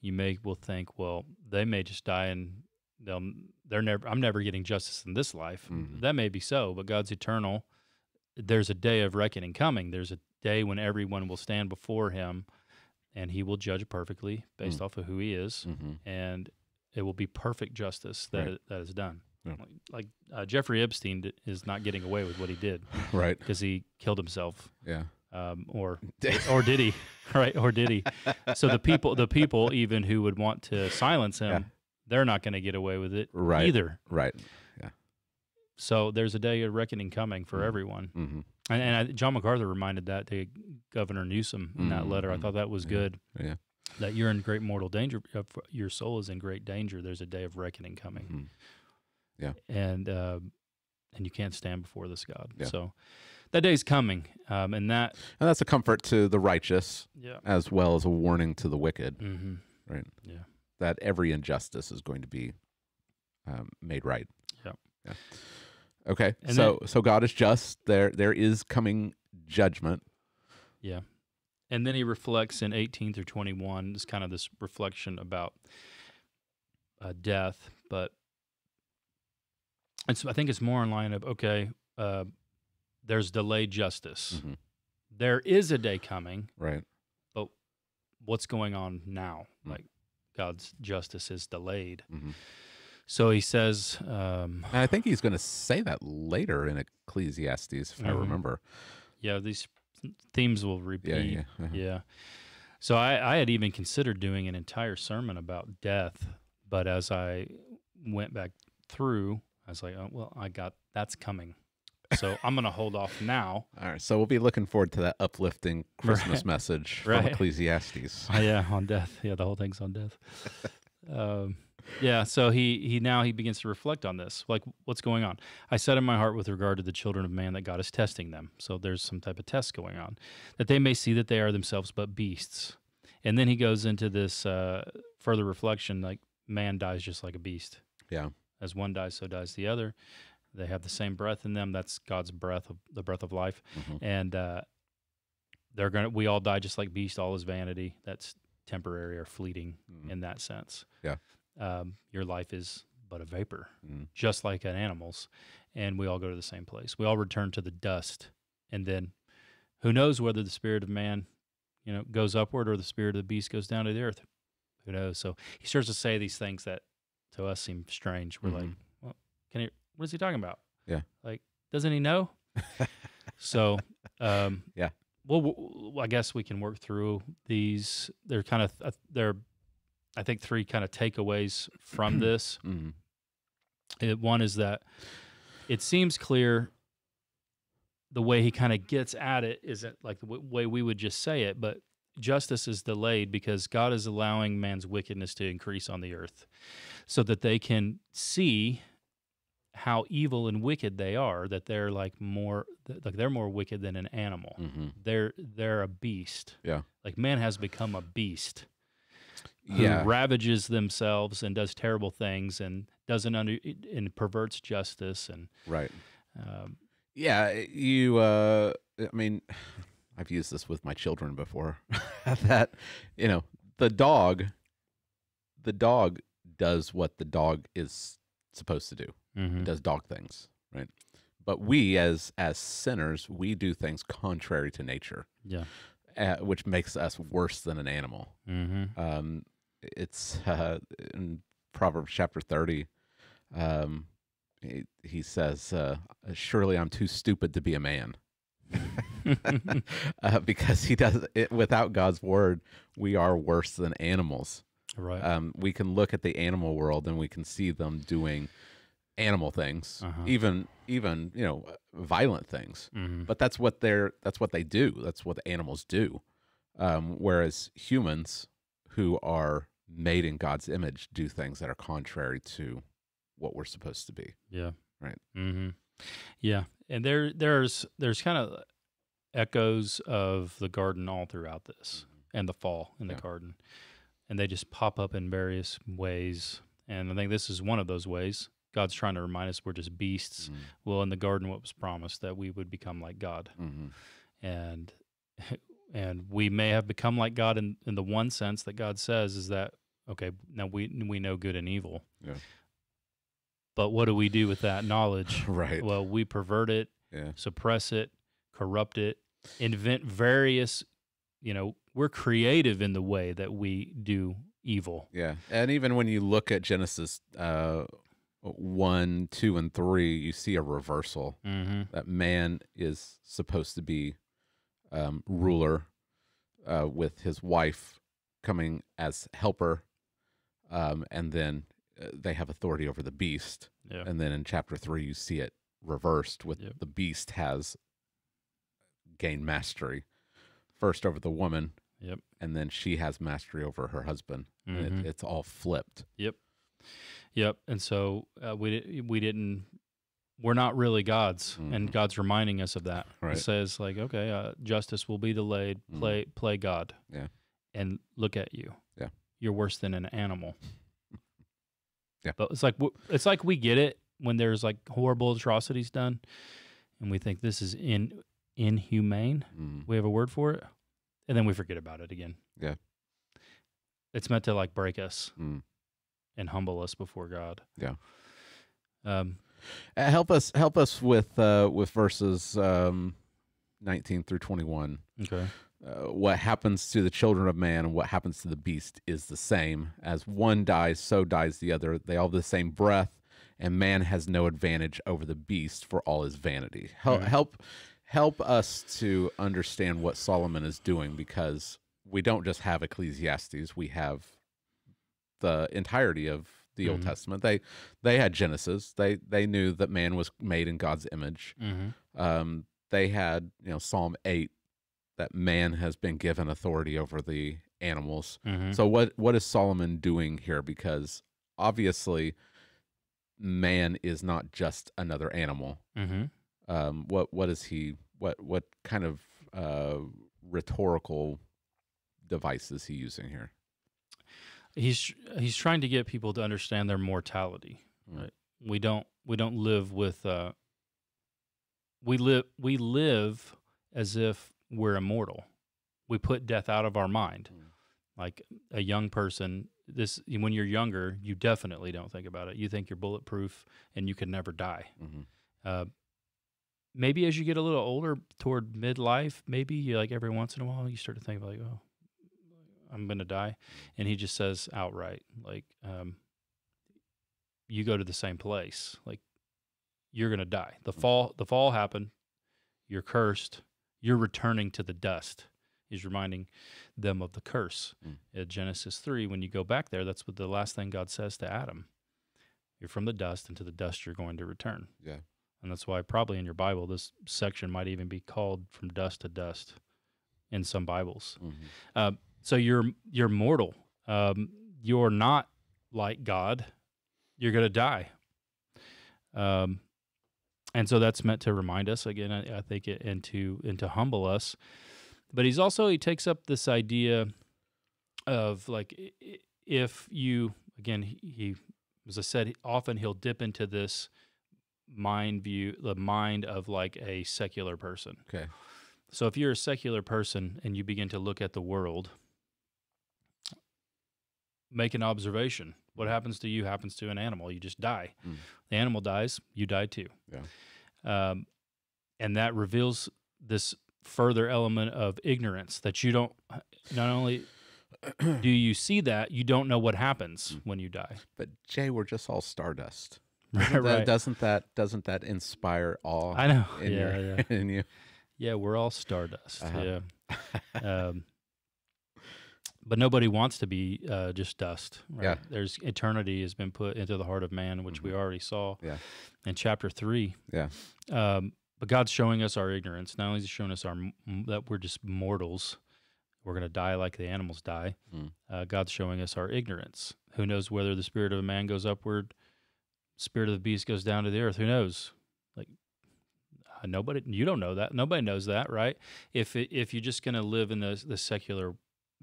S2: you may will think, well, they may just die and they'll they're never. I'm never getting justice in this life.
S1: Mhm.
S2: That may be so, but God's eternal. There's a day of reckoning coming. There's a day when everyone will stand before Him, and He will judge perfectly based
S1: Mm.
S2: off of who He is
S1: hmm
S2: and it will be perfect justice that
S1: Right.
S2: that is done.
S1: Yeah.
S2: Like, like uh, Jeffrey Epstein d- is not getting away with what he did [LAUGHS]
S1: Right.
S2: because he killed himself,
S1: Yeah.
S2: um, or [LAUGHS] or did he? [LAUGHS] Right? Or did he? So the people, the people even who would want to silence him. They're not going to get away with it
S1: Right.
S2: either.
S1: Right. Yeah.
S2: So there's a day of reckoning coming for
S1: Mhm.
S2: everyone.
S1: hmm
S2: And, and I, John MacArthur reminded that to Governor Newsom in that letter. I thought that was
S1: Yeah.
S2: good.
S1: Yeah.
S2: That you're in great mortal danger. uh, Your soul is in great danger. There's a day of reckoning coming.
S1: hmm
S2: and uh, and you can't stand before this God.
S1: Yeah.
S2: So that day's coming, um, and that
S1: And that's a comfort to the righteous
S2: yeah,
S1: as well as a warning to the wicked
S2: mm-hmm.
S1: Right.
S2: Yeah,
S1: that every injustice is going to be um, made right.
S2: Yep.
S1: Yeah. Okay.
S2: And
S1: so so God is just. There there is coming judgment.
S2: yeah. And then he reflects in 18 through 21. It's kind of this reflection about uh, death, but it's I think it's more in line of okay, uh, there's delayed justice.
S1: Mhm.
S2: There is a day coming.
S1: Right.
S2: But what's going on now?
S1: Mm.
S2: Like God's justice is delayed.
S1: hmm
S2: So he says, um,
S1: I think he's going to say that later in Ecclesiastes, if I
S2: Mhm.
S1: remember.
S2: yeah, these themes will repeat.
S1: Yeah. Yeah. uh-huh.
S2: Yeah. So I, I had even considered doing an entire sermon about death, but as I went back through, I was like, oh, well, I got that's coming. So I'm going to hold off now.
S1: All right. So we'll be looking forward to that uplifting Christmas [LAUGHS]
S2: Right.
S1: message from
S2: Right.
S1: Ecclesiastes. [LAUGHS]
S2: Oh, yeah, on death. Yeah, the whole thing's on death. [LAUGHS] Um, yeah, so he he now he begins to reflect on this, like what's going on. I said in my heart with regard to the children of man that God is testing them. So there's some type of test going on, that they may see that they are themselves but beasts. And then he goes into this uh, further reflection, like man dies just like a beast.
S1: Yeah.
S2: As one dies, so dies the other. They have the same breath in them. That's God's breath of the breath of life
S1: Mhm.
S2: and uh, they're gonna we all die just like beast all is vanity that's temporary or fleeting
S1: Mhm.
S2: in that sense
S1: Yeah.
S2: um, your life is but a vapor
S1: Mm.
S2: just like an animal's and we all go to the same place we all return to the dust and then who knows whether the spirit of man you know goes upward or the spirit of the beast goes down to the earth who knows so he starts to say these things that to us seem strange we're like
S1: Mhm.
S2: well can he what is he talking about
S1: Yeah.
S2: like doesn't he know [LAUGHS] so um
S1: Yeah.
S2: well I guess we can work through these they're kind of uh, they're i think three kind of takeaways from [CLEARS THROAT] this
S1: Mhm.
S2: it, one is that it seems clear the way he kind of gets at it isn't like the w- way we would just say it, but justice is delayed because God is allowing man's wickedness to increase on the earth so that they can see how evil and wicked they are that they're like more like they're more wicked than an animal
S1: Mhm.
S2: they're they're a beast
S1: Yeah.
S2: like man has become a beast who
S1: Yeah.
S2: ravages themselves and does terrible things and doesn't under and perverts justice and
S1: Right.
S2: um,
S1: Yeah, you. Uh, I mean, [SIGHS] I've used this with my children before. [LAUGHS] that you know, the dog, the dog does what the dog is supposed to do. It does dog things, right? But we, as as sinners, we do things contrary to nature,
S2: yeah
S1: uh, which makes us worse than an animal.
S2: mm-hmm.
S1: Um, it's [LAUGHS] uh, in Proverbs chapter 30. Um, he, he says, uh, Surely I'm too stupid to be a man. [LAUGHS] [LAUGHS] uh, because he does it without God's word, we are worse than animals.
S2: Right.
S1: Um, we can look at the animal world and we can see them doing animal things,
S2: Uh-huh.
S1: even even you know violent things.
S2: Mhm.
S1: But that's what they're that's what they do. That's what the animals do. Um, whereas humans who are made in God's image do things that are contrary to what we're supposed to be.
S2: Yeah.
S1: Right.
S2: Mm-hmm. Yeah, and there there's there's kind of echoes of the garden all throughout this and the fall in the garden, and they just pop up in various ways. And I think this is one of those ways. God's trying to remind us we're just beasts. Well, in the garden, what was promised that we would become like God,
S1: Mm-hmm.
S2: and [LAUGHS] and we may have become like God in in the one sense that God says is that okay, now we we know good and evil.
S1: Yeah.
S2: But what do we do with that knowledge? [LAUGHS]
S1: Right.
S2: Well, we pervert it,
S1: yeah.
S2: suppress it, corrupt it, invent various, you know, we're creative in the way that we do evil.
S1: Yeah. And even when you look at Genesis uh, one, two, and three, you see a reversal.
S2: Mm-hmm.
S1: that man is supposed to be um, ruler uh, with his wife coming as helper um, and then uh, they have authority over the beast
S2: Yeah.
S1: and then in chapter three you see it reversed with
S2: Yep.
S1: the beast has gained mastery first over the woman
S2: Yep.
S1: and then she has mastery over her husband and
S2: Mhm.
S1: it, it's all flipped
S2: Yep. Yep. And so uh, we we didn't. We're not really gods, and
S1: Mhm.
S2: God's reminding us of that.
S1: Right.
S2: It says like, okay, uh, justice will be delayed.
S1: Mhm.
S2: Play play God.
S1: Yeah.
S2: And look at you.
S1: Yeah.
S2: You're worse than an animal. [LAUGHS]
S1: Yeah.
S2: But it's like it's like we get it when there's like horrible atrocities done, and we think this is in inhumane.
S1: Mm.
S2: We have a word for it, and then we forget about it again.
S1: Yeah.
S2: It's meant to like break us
S1: Mm.
S2: and humble us before God.
S1: Yeah.
S2: Um,
S1: Uh, help us help us with uh, with verses um, 19 through 21
S2: okay.
S1: uh, what happens to the children of man and what happens to the beast is the same as one dies so dies the other they all have the same breath and man has no advantage over the beast for all his vanity help
S2: Mhm.
S1: help help us to understand what solomon is doing because we don't just have ecclesiastes we have the entirety of the old
S2: Mhm.
S1: testament they they had genesis they they knew that man was made in god's image
S2: Mm-hmm.
S1: um, they had you know Psalm eight that man has been given authority over the animals.
S2: Mm-hmm.
S1: So what what is Solomon doing here? Because obviously, man is not just another animal.
S2: Mm-hmm.
S1: Um, what what is he? What what kind of uh, rhetorical device is he using here?
S2: He's he's trying to get people to understand their mortality.
S1: Mm.
S2: Right. We don't we don't live with uh, we live we live as if we're immortal. We put death out of our mind.
S1: Mm.
S2: Like a young person, this when you're younger, you definitely don't think about it. You think you're bulletproof and you can never die.
S1: Mhm.
S2: Uh, maybe as you get a little older, toward midlife, maybe you, like every once in a while you start to think like, oh, I'm gonna die, and he just says outright, like, um, you go to the same place, like you're gonna die. The fall, the fall happened. You're cursed. You're returning to the dust. He's reminding them of the curse.
S1: Mm.
S2: At Genesis three, when you go back there, that's what the last thing God says to Adam. You're from the dust, and to the dust you're going to return.
S1: Yeah.
S2: And that's why probably in your Bible this section might even be called from dust to dust in some Bibles.
S1: Mhm.
S2: So you're you're mortal. Um, you're not like God. You're gonna die. Um, and so that's meant to remind us again. I, I think it, and to and to humble us. But he's also he takes up this idea of like if you again he, he as I said often he'll dip into this mind view the mind of like a secular person.
S1: Okay.
S2: So if you're a secular person and you begin to look at the world, make an observation. What happens to you happens to an animal. You just die.
S1: Mm.
S2: The animal dies, you die too.
S1: Yeah.
S2: Um, and that reveals this further element of ignorance that you don't. Not only [CLEARS THROAT] do you see that, you don't know what happens
S1: Mm.
S2: when you die.
S1: But Jay, we're just all stardust.
S2: Right,
S1: Doesn't that-
S2: right.
S1: Doesn't that doesn't that inspire awe
S2: I know.
S1: in
S2: yeah,
S1: your
S2: yeah. [LAUGHS]
S1: in you?
S2: Yeah, we're all stardust.
S1: Uh-huh.
S2: Yeah. [LAUGHS] Um, but nobody wants to be uh, just dust. Right?
S1: Yeah.
S2: There's eternity has been put into the heart of man, which we already saw
S1: Yeah.
S2: in chapter three.
S1: Yeah.
S2: Um, but God's showing us our ignorance. Not only is He showing us our that we're just mortals, we're going to die like the animals die.
S1: Mm.
S2: Uh, God's showing us our ignorance. Who knows whether the spirit of a man goes upward, spirit of the beast goes down to the earth? Who knows? Like uh, nobody, you don't know that. Nobody knows that, right? If it, if you're just going to live in the the secular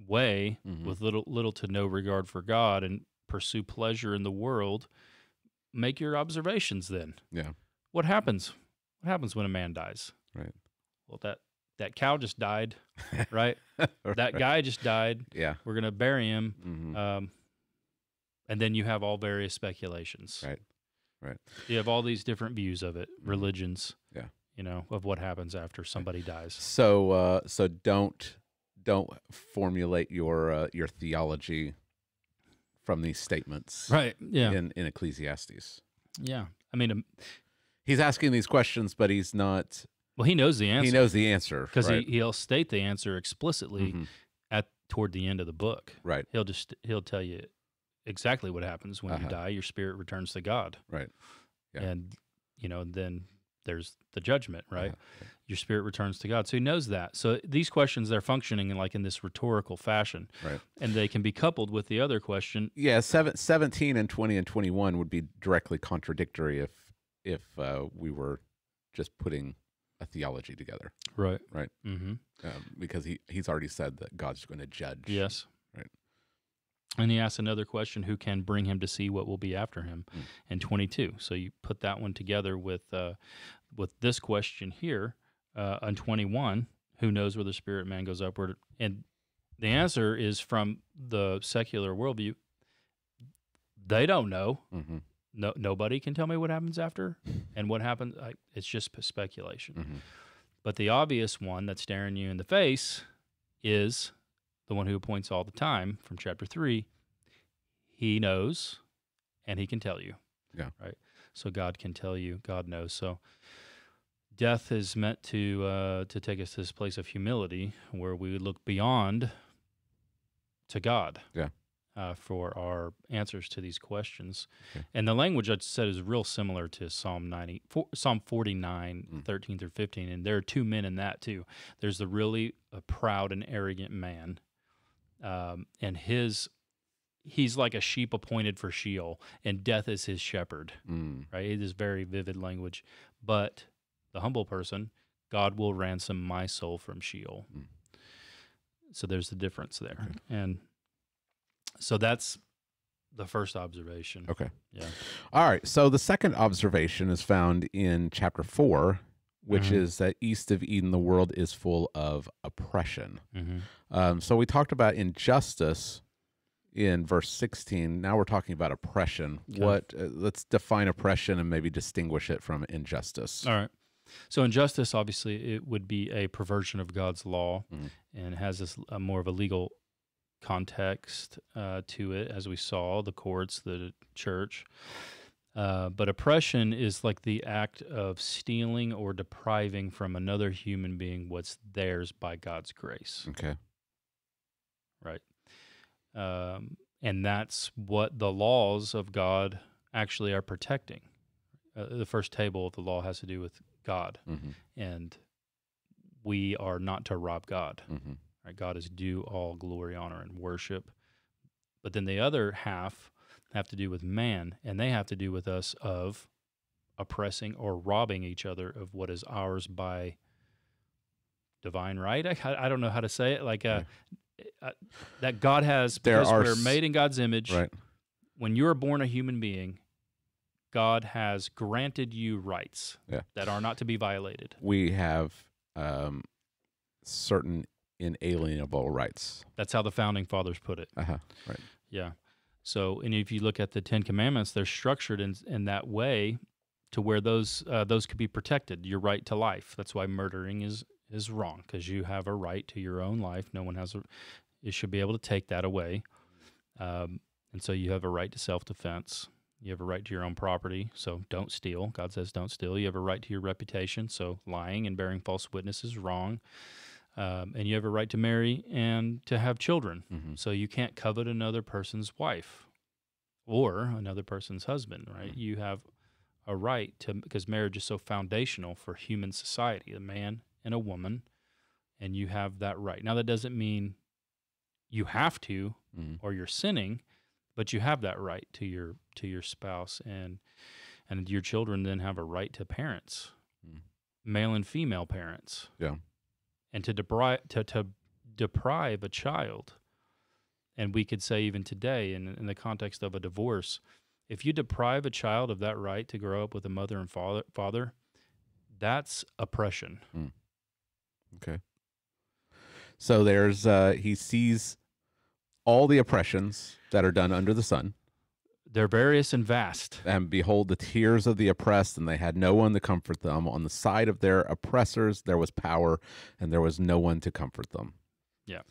S2: way
S1: Mhm.
S2: with little little to no regard for God and pursue pleasure in the world, make your observations then.
S1: Yeah.
S2: What happens? What happens when a man dies?
S1: Right.
S2: Well, that that cow just died, [LAUGHS] right? that guy just died.
S1: Yeah.
S2: We're gonna bury him,
S1: hmm
S2: um, and then you have all various speculations.
S1: Right. Right.
S2: You have all these different views of it,
S1: Mhm.
S2: religions.
S1: Yeah.
S2: You know of what happens after somebody dies.
S1: So uh, so don't don't formulate your uh, your theology from these statements
S2: Right. Yeah.
S1: in in Ecclesiastes.
S2: Yeah. I mean, um,
S1: He's asking these questions, but he's not.
S2: well, he knows the answer.
S1: He knows the answer
S2: because
S1: right?
S2: he, he'll state the answer explicitly
S1: Mhm.
S2: at toward the end of the book.
S1: Right.
S2: He'll just he'll tell you exactly what happens when
S1: Uh-huh.
S2: you die. Your spirit returns to God,
S1: Right. Yeah.
S2: and you know then there's the judgment, right?
S1: Uh-huh.
S2: Your spirit returns to God. So he knows that. So these questions they're functioning in like in this rhetorical fashion,
S1: Right.
S2: and they can be coupled with the other question.
S1: Yeah, seven, 17 and 20 and 21 would be directly contradictory if if uh, we were just putting a theology together,
S2: Right.
S1: Right.
S2: Mm-hmm.
S1: um, because he, he's already said that God's going to judge.
S2: Yes. And he asks another question who can bring him to see what will be after him
S1: Mm.
S2: in 22. So you put that one together with uh, with this question here uh, on 21 who knows where the spirit man goes upward? And the answer is from the secular worldview. They don't know.
S1: hmm
S2: No, nobody can tell me what happens after and what happens. I, it's just speculation.
S1: hmm
S2: But the obvious one that's staring you in the face is the one who appoints all the time from chapter three. He knows and he can tell you.
S1: Yeah.
S2: Right. So God can tell you, God knows. So death is meant to uh, to take us to this place of humility where we would look beyond to God.
S1: Yeah.
S2: Uh, for our answers to these questions.
S1: Okay.
S2: And the language I said is real similar to Psalm 90, for, Psalm 49,
S1: Mm.
S2: 13 through 15. And there are two men in that too. There's the really uh, proud and arrogant man. Um, and his, he's like a sheep appointed for Sheol, and death is his shepherd,
S1: Mm.
S2: right? It is very vivid language. But the humble person, God will ransom my soul from Sheol.
S1: Mm.
S2: So there's the difference there.
S1: Okay.
S2: And so that's the first observation.
S1: Okay.
S2: Yeah.
S1: All right. So the second observation is found in chapter four, which
S2: Mhm.
S1: is that east of Eden, the world is full of oppression.
S2: Mm-hmm.
S1: Um, so we talked about injustice in verse 16. Now we're talking about oppression.
S2: Okay.
S1: What? Uh, let's define oppression and maybe distinguish it from injustice.
S2: All right. So injustice, obviously, it would be a perversion of God's law,
S1: Mhm.
S2: and has this uh, more of a legal context uh, to it, as we saw the courts, the church. Uh, but oppression is like the act of stealing or depriving from another human being what's theirs by God's grace,
S1: Okay.
S2: right? Um, and that's what the laws of God actually are protecting. Uh, the first table of the law has to do with God
S1: hmm
S2: and we are not to rob God.
S1: hmm
S2: Right? God is due all glory, honor, and worship. But then the other half have to do with man, and they have to do with us of oppressing or robbing each other of what is ours by divine right. I, I don't know how to say it. Like uh, uh, that God has
S1: There
S2: because
S1: are
S2: we're made in God's image.
S1: Right.
S2: When you are born a human being, God has granted you rights
S1: Yeah.
S2: that are not to be violated.
S1: We have um, certain inalienable rights.
S2: That's how the founding fathers put it.
S1: Uh huh. Right.
S2: Yeah. So, and if you look at the Ten Commandments, they're structured in in that way to where those uh, those could be protected. Your right to life. That's why murdering is is wrong because you have a right to your own life. No one has a. Should be able to take that away. Um, and so you have a right to self defense. You have a right to your own property. So don't steal. God says don't steal. You have a right to your reputation. So lying and bearing false witness is wrong. Um, and you have a right to marry and to have children.
S1: hmm
S2: So you can't covet another person's wife or another person's husband, right?
S1: Mhm.
S2: You have a right to because marriage is so foundational for human society, a man and a woman, and you have that right. Now that doesn't mean you have to
S1: hmm
S2: or you're sinning, but you have that right to your to your spouse and and your children then have a right to parents,
S1: Mm.
S2: male and female parents.
S1: Yeah.
S2: And to deprive to, to deprive a child, and we could say even today in in the context of a divorce, if you deprive a child of that right to grow up with a mother and father father, that's oppression.
S1: Okay. So there's uh he sees all the oppressions that are done under the sun,
S2: They're various and vast.
S1: and behold the tears of the oppressed, and they had no one to comfort them. On the side of their oppressors there was power, and there was no one to comfort them.
S2: Yeah.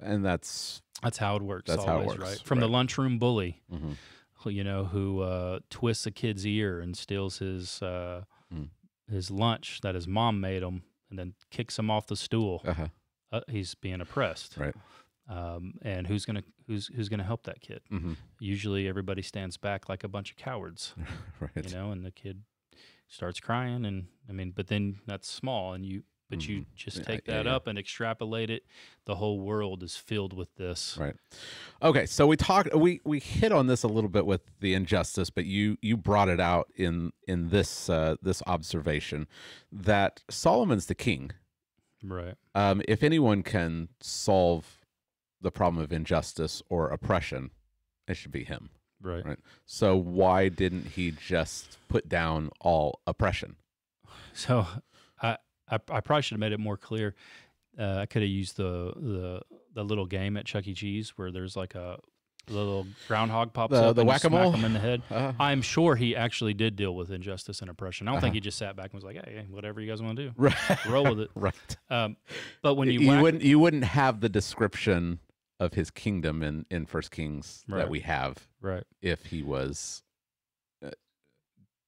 S1: And that's
S2: That's how it works.
S1: That's how it works,
S2: right? From the lunchroom bully.
S1: mhm,
S2: who, you know, who uh, twists a kid's ear and steals his uh,
S1: Mm.
S2: his lunch that his mom made him, and then kicks him off the stool.
S1: uh-huh,
S2: Uh, he's being oppressed,
S1: right.
S2: Um, and who's gonna who's who's gonna help that kid?
S1: hmm
S2: Usually, everybody stands back like a bunch of cowards, [LAUGHS]
S1: right.
S2: you know, and the kid starts crying, and I mean, but then that's small, and you. But you
S1: Mhm.
S2: just
S1: Yeah,
S2: take
S1: yeah,
S2: that
S1: yeah.
S2: up and extrapolate it. The whole world is filled with this.
S1: Right. Okay, so we talked we we hit on this a little bit with the injustice, but you you brought it out in in this uh this observation that Solomon's the king.
S2: Right.
S1: Um if anyone can solve the problem of injustice or oppression, it should be him.
S2: Right.
S1: Right. So why didn't he just put down all oppression?
S2: So I, I I probably should have made it more clear. Uh, I could have used the, the the little game at Chuck E. Cheese where there's like a little groundhog pops
S1: The-
S2: up
S1: the
S2: and you smack him in the head.
S1: Uh,
S2: I'm sure he actually did deal with injustice and oppression. I don't think
S1: Uh-huh.
S2: he just sat back and was like, "Hey, whatever you guys want to do, [LAUGHS]
S1: right.
S2: roll with it."
S1: right.
S2: Um, but when you,
S1: you
S2: whack,
S1: wouldn't you wouldn't have the description of his kingdom in in First Kings
S2: Right.
S1: that we have
S2: right,
S1: if he was uh,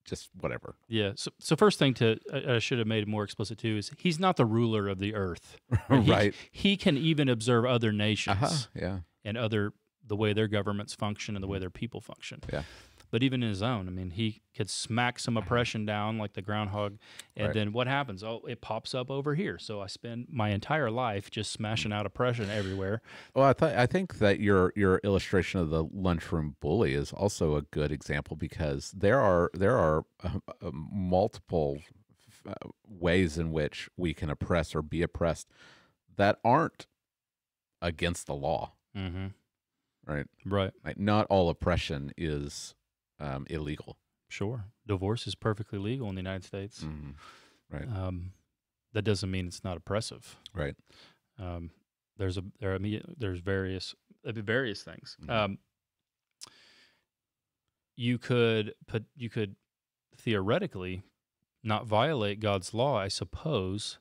S1: just whatever.
S2: yeah. So, so first thing to I, I should have made it more explicit too is he's not the ruler of the earth. [LAUGHS] He-
S1: right.
S2: He can even observe other nations.
S1: Uh-huh. Yeah.
S2: and other the way their governments function and the way their people function.
S1: Yeah.
S2: But even in his own, I mean, he could smack some oppression down like the groundhog, and
S1: Right.
S2: then what happens? Oh, it pops up over here. So I spend my entire life just smashing out oppression everywhere.
S1: Well, I thought I think that your your illustration of the lunchroom bully is also a good example because there are there are uh, uh, multiple uh, ways in which we can oppress or be oppressed that aren't against the law,
S2: Mm-hmm.
S1: right?
S2: Right.
S1: Like not all oppression is um, illegal.
S2: Sure. Divorce is perfectly legal in the United States.
S1: Mhm. Right.
S2: Um, that doesn't mean it's not oppressive.
S1: Right.
S2: Um, there's a there are there's various various things.
S1: Mhm.
S2: Um, you could put you could theoretically not violate God's law, I suppose,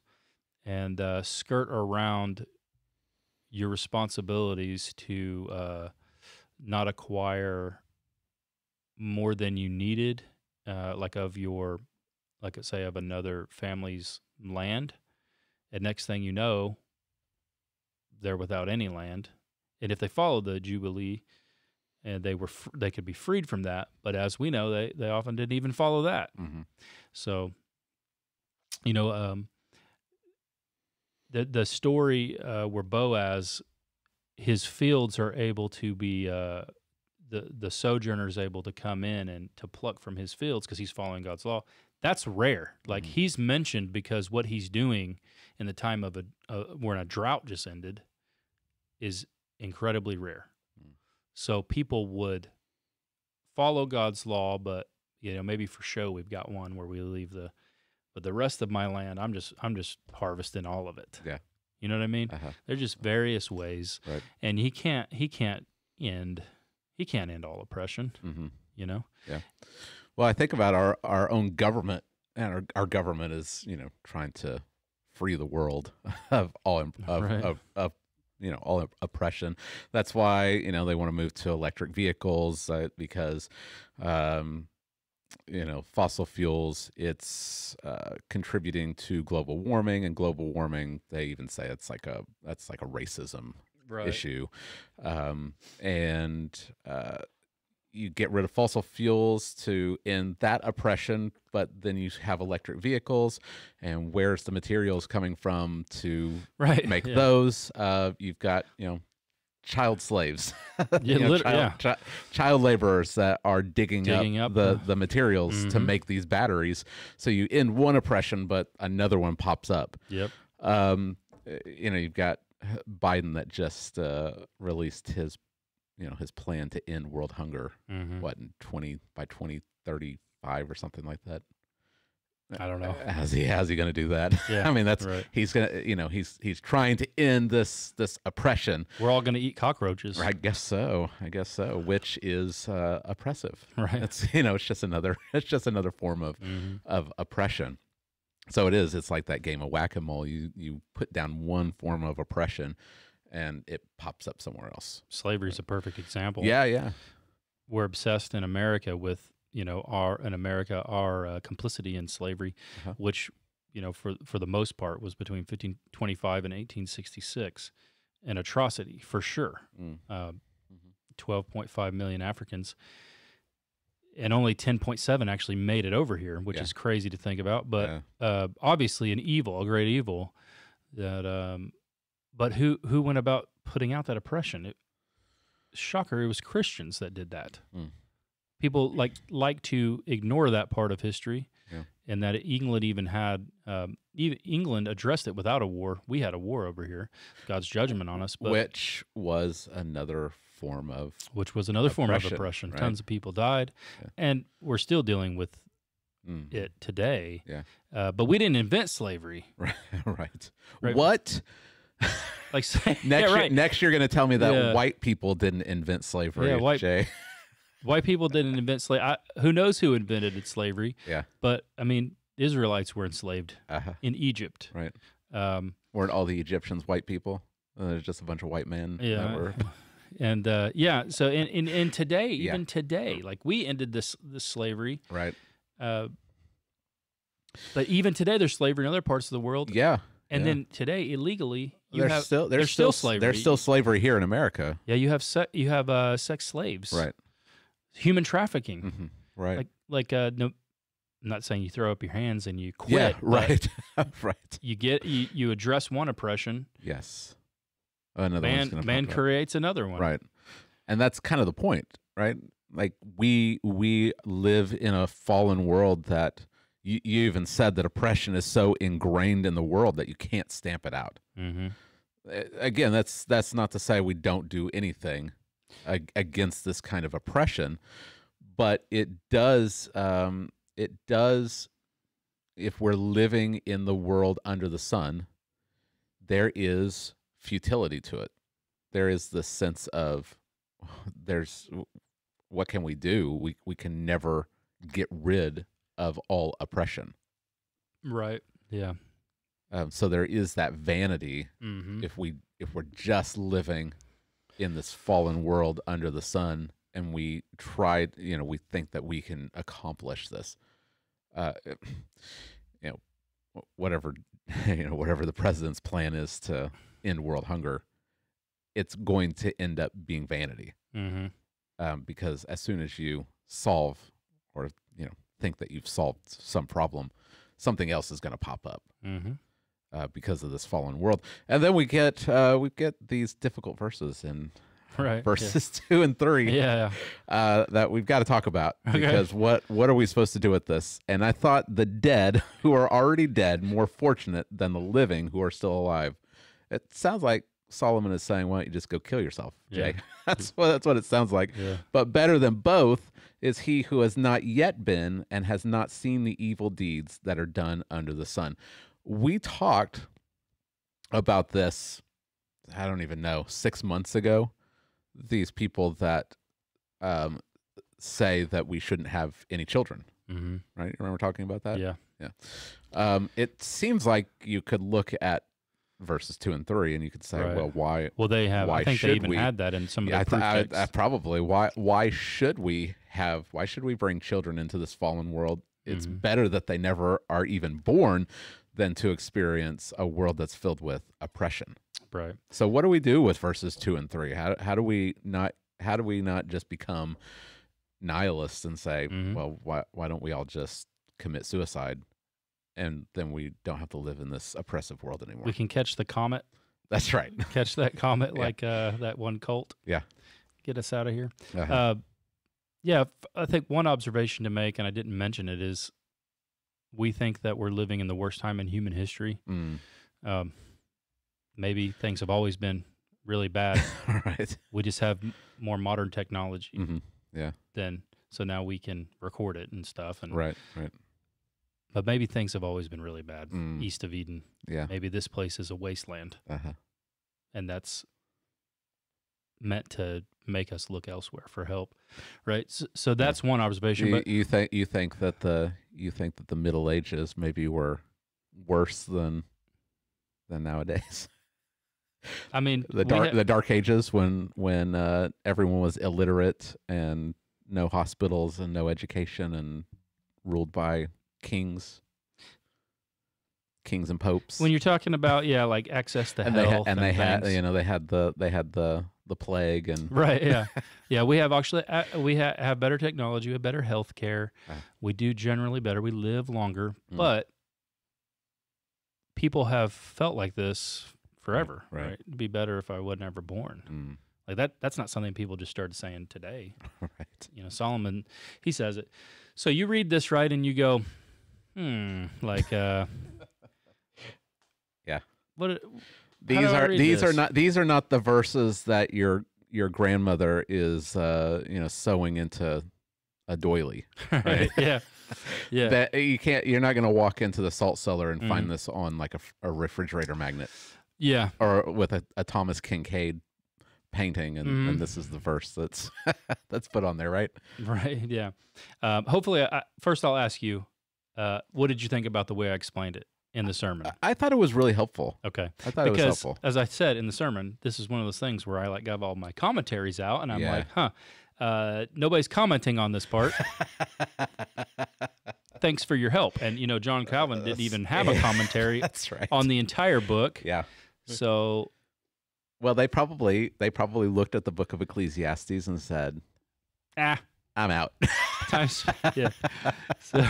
S2: and uh, skirt around your responsibilities to uh, not acquire more than you needed, uh, like of your, like I say, of another family's land. And next thing you know, they're without any land. And if they followed the Jubilee, and they were fr- they could be freed from that, but as we know, they they often didn't even follow that.
S1: hmm
S2: So, you know, um, the the story uh, where Boaz, his fields are able to be uh, the the sojourner is able to come in and to pluck from his fields because he's following God's law. That's rare. Like
S1: Mhm.
S2: he's mentioned because what he's doing in the time of a uh, when a drought just ended is incredibly rare.
S1: Mm.
S2: So people would follow God's law, but you know maybe for show we've got one where we leave the but the rest of my land i'm just i'm just harvesting all of it
S1: Yeah.
S2: you know what i mean
S1: Uh-huh.
S2: there's just various ways
S1: Right.
S2: and he can't he can't end he can't end all oppression
S1: hmm
S2: you know Yeah.
S1: Well, I think about our, our own government, and our, our government is, you know, trying to free the world [LAUGHS] of all [LAUGHS] of,
S2: Right.
S1: of, of you know all oppression. That's why you know they want to move to electric vehicles uh, because um, you know fossil fuels it's uh, contributing to global warming and global warming they even say it's like a that's like a racism
S2: right.
S1: issue um, and uh, you get rid of fossil fuels to end that oppression but then you have electric vehicles and where's the materials coming from to
S2: Right.
S1: make
S2: yeah.
S1: those uh, you've got you know child slaves [LAUGHS]
S2: Yeah,
S1: You know,
S2: lit-
S1: child,
S2: yeah.
S1: chi- child laborers that are digging,
S2: Digging
S1: up,
S2: up
S1: the,
S2: the-
S1: the materials to
S2: Mhm.
S1: make these batteries so you end one oppression but another one pops up
S2: Yep.
S1: um, uh, you know, you've got [LAUGHS] Biden that just uh, released his, you know, his plan to end world hunger.
S2: hmm
S1: What in twenty by twenty thirty five or something like that.
S2: I don't know.
S1: How's he? How's he going to do that? [LAUGHS]
S2: Yeah,
S1: I mean, that's
S2: right.
S1: he's gonna. You know, he's he's trying to end this this oppression.
S2: We're all going to eat cockroaches.
S1: I guess so. I guess so. Which is uh, oppressive. [LAUGHS]
S2: Right.
S1: It's you know, it's just another. It's just another form of
S2: hmm
S1: of oppression. So it is. It's like that game of whack a mole. You you put down one form of oppression, and it pops up somewhere else.
S2: Slavery is a perfect example.
S1: Yeah, yeah,
S2: We're obsessed in America with, you know, our, in America, our uh, complicity in slavery,
S1: Uh-huh.
S2: which, you know, for, for the most part was between 1525 and 1866. An atrocity for sure.
S1: Mm.
S2: Uh,
S1: Mhm.
S2: 12.5 million Africans. And only 10.7 actually made it over here, which
S1: Yeah.
S2: is crazy to think about. But
S1: yeah.
S2: uh, obviously an evil, a great evil. That, um, but who who went about putting out that oppression? It, shocker, it was Christians that did that.
S1: Mm.
S2: People like like to ignore that part of history,
S1: Yeah.
S2: and that England even had um, even England addressed it without a war. We had a war over here, God's judgment on us, but
S1: which was another form of
S2: which was another form of
S1: Oppression, right.
S2: Tons of people died,
S1: Yeah.
S2: and we're still dealing with
S1: mm,
S2: it today.
S1: Yeah.
S2: Uh, but we didn't invent slavery. [LAUGHS]
S1: right, right.
S2: Right.
S1: What [LAUGHS]
S2: Like [LAUGHS] say,
S1: next?
S2: yeah,
S1: year,
S2: right.
S1: next you're going to tell me that
S2: Yeah.
S1: white people didn't invent slavery?
S2: Yeah, white-
S1: Jay.
S2: White people didn't invent slavery. Who knows who invented slavery?
S1: Yeah.
S2: But I mean, Israelites were enslaved
S1: Uh-huh.
S2: in Egypt.
S1: Right.
S2: Um,
S1: Weren't all the Egyptians white people? Uh, there's just a bunch of white men. that
S2: yeah.
S1: were-
S2: And uh, yeah, so in, in, in today,
S1: Yeah.
S2: even today, like we ended this this slavery.
S1: right.
S2: Uh, but even today, there's slavery in other parts of the world.
S1: Yeah.
S2: And
S1: yeah.
S2: then today, illegally, you
S1: there's
S2: have
S1: still there's,
S2: there's still
S1: still
S2: slavery.
S1: There's still slavery here in America.
S2: yeah, you have se- you have uh, sex slaves,
S1: Right.
S2: Human trafficking,
S1: hmm Right.
S2: like like uh, no, I'm not saying you throw up your hands and you quit.
S1: yeah. [LAUGHS] Right. [LAUGHS] right.
S2: You get you, you address one oppression,
S1: Yes. Another
S2: man man creates another one.
S1: Right. And that's kind of the point, right? Like we we live in a fallen world that you, you even said that oppression is so ingrained in the world that you can't stamp it out.
S2: Mm-hmm.
S1: Again, that's that's not to say we don't do anything ag- against this kind of oppression, but it does um, it does if we're living in the world under the sun, there is futility to it. There is this sense of there's what can we do? We we can never get rid of all oppression.
S2: Right. Yeah.
S1: Um, so there is that vanity
S2: Mm-hmm.
S1: if we if we're just living in this fallen world under the sun and we try you know we think that we can accomplish this uh [CLEARS THROAT] you know whatever [LAUGHS] you know whatever the president's plan is to end world hunger it's going to end up being vanity
S2: Mm-hmm.
S1: um, because as soon as you solve or you know think that you've solved some problem something else is going to pop up
S2: Mm-hmm.
S1: uh, because of this fallen world. And then we get uh, we get these difficult verses in [LAUGHS]
S2: Right.
S1: verses [LAUGHS] two and three
S2: Yeah.
S1: uh, that we've got to talk about
S2: Okay.
S1: because what what are we supposed to do with this? And I thought the dead [LAUGHS] who are already dead more fortunate than the living who are still alive. It sounds like Solomon is saying, "Why don't you just go kill yourself, Jay?"
S2: Yeah. [LAUGHS]
S1: that's what that's what it sounds like.
S2: Yeah.
S1: But better than both is he who has not yet been and has not seen the evil deeds that are done under the sun. We talked about this, I don't even know, six months ago. These people that um, say that we shouldn't have any children,
S2: Mm-hmm.
S1: right? You remember talking about that?
S2: yeah.
S1: Um, it seems like you could look at verses two and three, and you could say,
S2: Right.
S1: well, why?
S2: Well, they have.
S1: Why
S2: I think they even
S1: we-
S2: had that in some of
S1: Yeah, I,
S2: the
S1: th-
S2: proof
S1: I. I probably why why should we have why should we bring children into this fallen world? It's
S2: Mhm.
S1: better that they never are even born than to experience a world that's filled with oppression.
S2: right.
S1: So what do we do with verses two and three? How how do we not how do we not just become nihilists and say,
S2: Mhm.
S1: well, why why don't we all just commit suicide, and then we don't have to live in this oppressive world anymore?
S2: We can catch the comet.
S1: That's right. [LAUGHS]
S2: Catch that comet [LAUGHS]
S1: Yeah.
S2: like uh, that one cult.
S1: Yeah.
S2: Get us out of here.
S1: Uh-huh.
S2: Uh, yeah, I think one observation to make, and I didn't mention it, is we think that we're living in the worst time in human history.
S1: Mm.
S2: Um, maybe things have always been really bad. [LAUGHS]
S1: right.
S2: we just have more modern technology
S1: hmm
S2: Then, so now we can record it and stuff. And
S1: Right. Right.
S2: But maybe things have always been really bad
S1: Mm.
S2: east of Eden.
S1: Yeah.
S2: Maybe this place is a wasteland,
S1: Uh-huh.
S2: and that's meant to make us look elsewhere for help, right? So, so that's one observation.
S1: You,
S2: But
S1: you think you think that the you think that the Middle Ages maybe were worse than than nowadays. [LAUGHS]
S2: I mean,
S1: The dark the Dark Ages when when uh, everyone was illiterate and no hospitals and no education and ruled by kings, kings and popes.
S2: when you're talking about yeah, like access to
S1: and they
S2: health
S1: had, and they had you know they had the they had the the plague and [LAUGHS]
S2: Right. Yeah. [LAUGHS] yeah. We have actually uh, we ha- have better technology. We have better health care.
S1: Ah.
S2: We do generally better. We live longer,
S1: Mm.
S2: but people have felt like this forever.
S1: right.
S2: Right. It'd be better if I wasn't ever born.
S1: Mm,
S2: Like that. That's not something people just started saying today. [LAUGHS]
S1: right.
S2: You know, Solomon, he says it. So you read this right, and you go, hmm, like, uh,
S1: Yeah.
S2: What?
S1: These are these are not these are not the verses that your your grandmother is uh you know sewing into a doily. [LAUGHS] Right.
S2: yeah. Yeah.
S1: That you can't you're not going to walk into the salt cellar and
S2: Mhm.
S1: find this on like a, a refrigerator magnet
S2: yeah.
S1: or with a, a Thomas Kinkade painting and,
S2: Mhm.
S1: and this is the verse that's [LAUGHS] that's put on there, right?
S2: Right. Yeah. Um, hopefully, I, first I'll ask you, uh, what did you think about the way I explained it in the sermon?
S1: I, I thought it was really helpful.
S2: Okay.
S1: I thought it was
S2: Because
S1: helpful.
S2: as I said in the sermon, this is one of those things where I like got all my commentaries out, and I'm
S1: Yeah.
S2: like, huh. Uh, nobody's commenting on this part. [LAUGHS] Thanks for your help. And you know, John Calvin didn't even have a commentary [LAUGHS]
S1: That's right.
S2: on the entire book.
S1: yeah.
S2: So
S1: Well, they probably they probably looked at the book of Ecclesiastes and said,
S2: ah,
S1: "I'm out."
S2: times [LAUGHS] yeah. So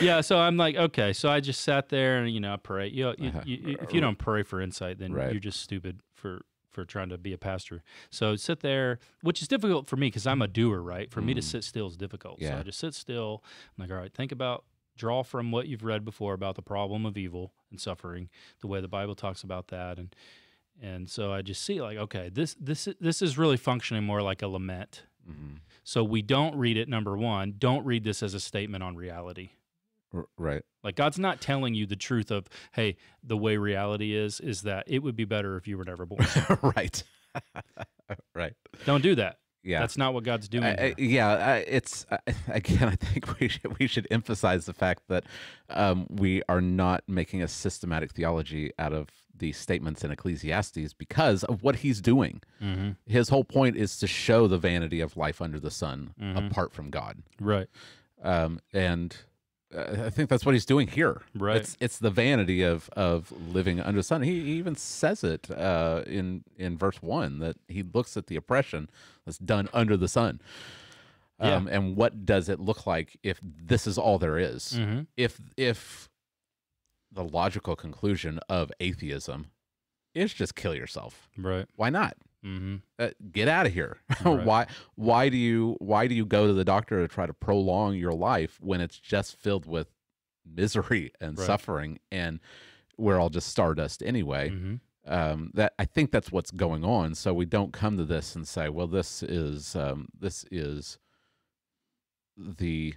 S2: yeah, so I'm like, okay. So I just sat there and you know, I pray. You, know, you,
S1: Uh-huh.
S2: you if you don't pray for insight, then
S1: Right.
S2: you're just stupid for for trying to be a pastor. So sit there, which is difficult for me because I'm a doer, right? For me to
S1: Mm.
S2: sit still is difficult. So
S1: Yeah.
S2: I just sit still. I'm like, all right, think about draw from what you've read before about the problem of evil and suffering, the way the Bible talks about that, and and so I just see like, okay, this this this is really functioning more like a lament.
S1: Mhm.
S2: So we don't read it. Number one, don't read this as a statement on reality.
S1: Right.
S2: Like God's not telling you the truth of, hey, the way reality is is that it would be better if you were never born. [LAUGHS]
S1: right. [LAUGHS] right.
S2: don't do that.
S1: Yeah.
S2: That's not what God's doing.
S1: I- I- yeah, I- it's I- [LAUGHS] again. I think we should we should emphasize the fact that um, we are not making a systematic theology out of the statements in Ecclesiastes because of what he's doing.
S2: Mhm.
S1: His whole point is to show the vanity of life under the sun
S2: Mhm.
S1: apart from God,
S2: Right.
S1: um, and I think that's what he's doing here.
S2: Right.
S1: It's it's the vanity of of living under the sun. He, he even says it uh, in in verse one that he looks at the oppression that's done under the sun.
S2: Yeah.
S1: Um, and what does it look like if this is all there is?
S2: hmm
S1: If if the logical conclusion of atheism is just kill yourself,
S2: Right.
S1: why not?
S2: Hmm
S1: Uh, get out of here. [LAUGHS] [LAUGHS]
S2: Right.
S1: why why do you why do you go to the doctor to try to prolong your life when it's just filled with misery and
S2: Right.
S1: suffering and we're all just stardust anyway?
S2: hmm
S1: Um, that I think that's what's going on. So we don't come to this and say, well, this is um, this is the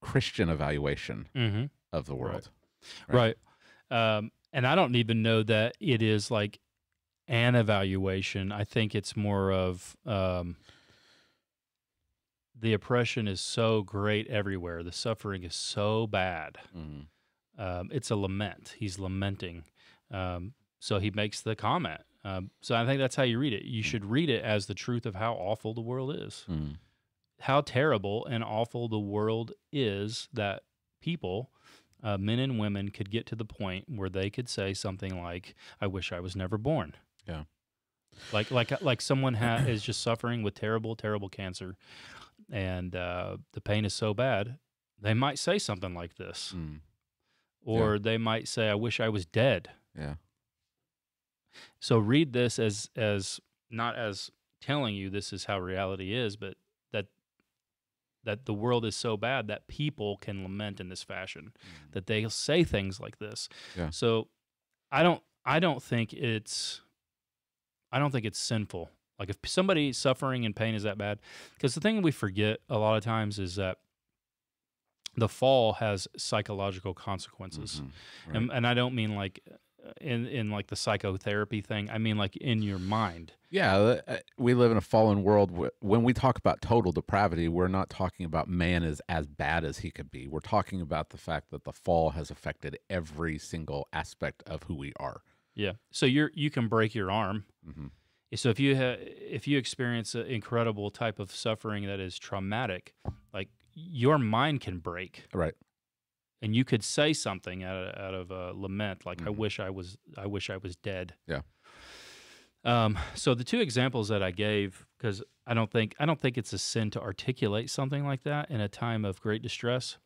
S1: Christian evaluation
S2: hmm
S1: of the
S2: Right.
S1: world.
S2: Right. Um, and I don't even know that it is like an evaluation. I think it's more of um, the oppression is so great everywhere. The suffering is so bad.
S1: Mhm.
S2: Um, it's a lament. He's lamenting. Um, so he makes the comment. Um, so I think that's how you read it. You should read it as the truth of how awful the world is,
S1: Mm.
S2: how terrible and awful the world is that people, uh, men and women, could get to the point where they could say something like, "I wish I was never born."
S1: Yeah.
S2: Like like like someone ha- [CLEARS THROAT] is just suffering with terrible terrible cancer, and uh, the pain is so bad, they might say something like this,
S1: Mm.
S2: or they might say, "I wish I was dead."
S1: Yeah.
S2: So read this as as not as telling you this is how reality is, but that that the world is so bad that people can lament in this fashion, that they'll say things like this.
S1: Yeah.
S2: So I don't I don't think it's I don't think it's sinful. Like if somebody suffering in pain is that bad, because the thing we forget a lot of times is that the fall has psychological consequences
S1: Mhm. Right.
S2: and, and I don't mean like uh, in in like the psychotherapy thing. I mean like in your mind.
S1: Yeah, uh, we live in a fallen world. When we talk about total depravity, we're not talking about man is as bad as he could be. We're talking about the fact that the fall has affected every single aspect of who we are.
S2: Yeah. So you're you can break your arm.
S1: hmm
S2: So if you ha- if you experience an incredible type of suffering that is traumatic, like your mind can break,
S1: Right.
S2: and you could say something out of, out of a lament, like "I
S1: Mhm.
S2: wish I was I wish I was dead."
S1: Yeah.
S2: Um, so the two examples that I gave, because I don't think I don't think it's a sin to articulate something like that in a time of great distress.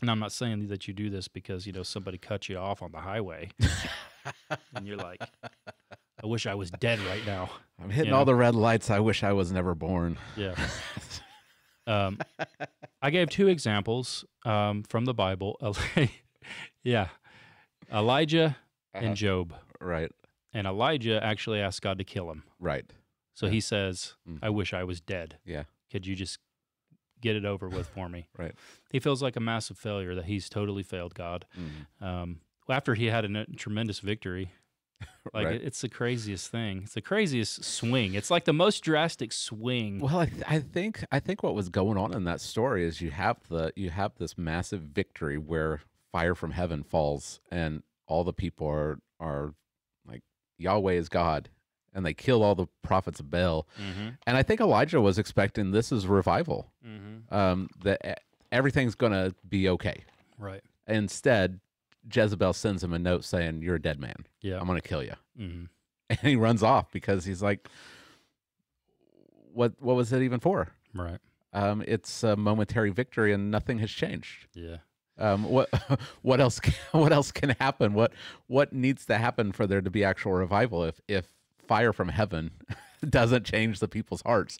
S2: And I'm not saying that you do this because you know somebody cut you off on the highway, [LAUGHS] and you're like, "I wish I was dead right now."
S1: I'm hitting
S2: You
S1: all the red lights. I wish I was never born.
S2: Yeah. [LAUGHS] Um, I gave two examples um, from the Bible. [LAUGHS] yeah, Elijah
S1: Uh-huh.
S2: and Job.
S1: Right.
S2: And Elijah actually asked God to kill him.
S1: Right.
S2: So
S1: Yeah.
S2: he says,
S1: Mm.
S2: I wish I was dead.
S1: Yeah.
S2: Could you just get it over with for me? [LAUGHS]
S1: Right.
S2: He feels like a massive failure that he's totally failed God.
S1: Mhm.
S2: Um, after he had a tremendous victory, [LAUGHS] like
S1: right.
S2: it- it's the craziest thing. It's the craziest swing. It's like the most drastic swing.
S1: Well, I, th- I think I think what was going on in that story is you have the you have this massive victory where fire from heaven falls and all the people are are like Yahweh is God and they kill all the prophets of Baal.
S2: Mm-hmm.
S1: And I think Elijah was expecting this is revival.
S2: Mm-hmm.
S1: Um, that everything's gonna be okay.
S2: Right.
S1: Instead, Jezebel sends him a note saying, "You're a dead man.
S2: Yeah.
S1: I'm gonna kill you."
S2: Mm-hmm. [LAUGHS]
S1: And he runs off because he's like, "What? What was it even for?"
S2: Right.
S1: Um, it's a momentary victory, and nothing has changed.
S2: Yeah.
S1: Um, what [LAUGHS] what else can, [LAUGHS] what else can happen? What what needs to happen for there to be actual revival? If if fire from heaven [LAUGHS] doesn't change the people's hearts,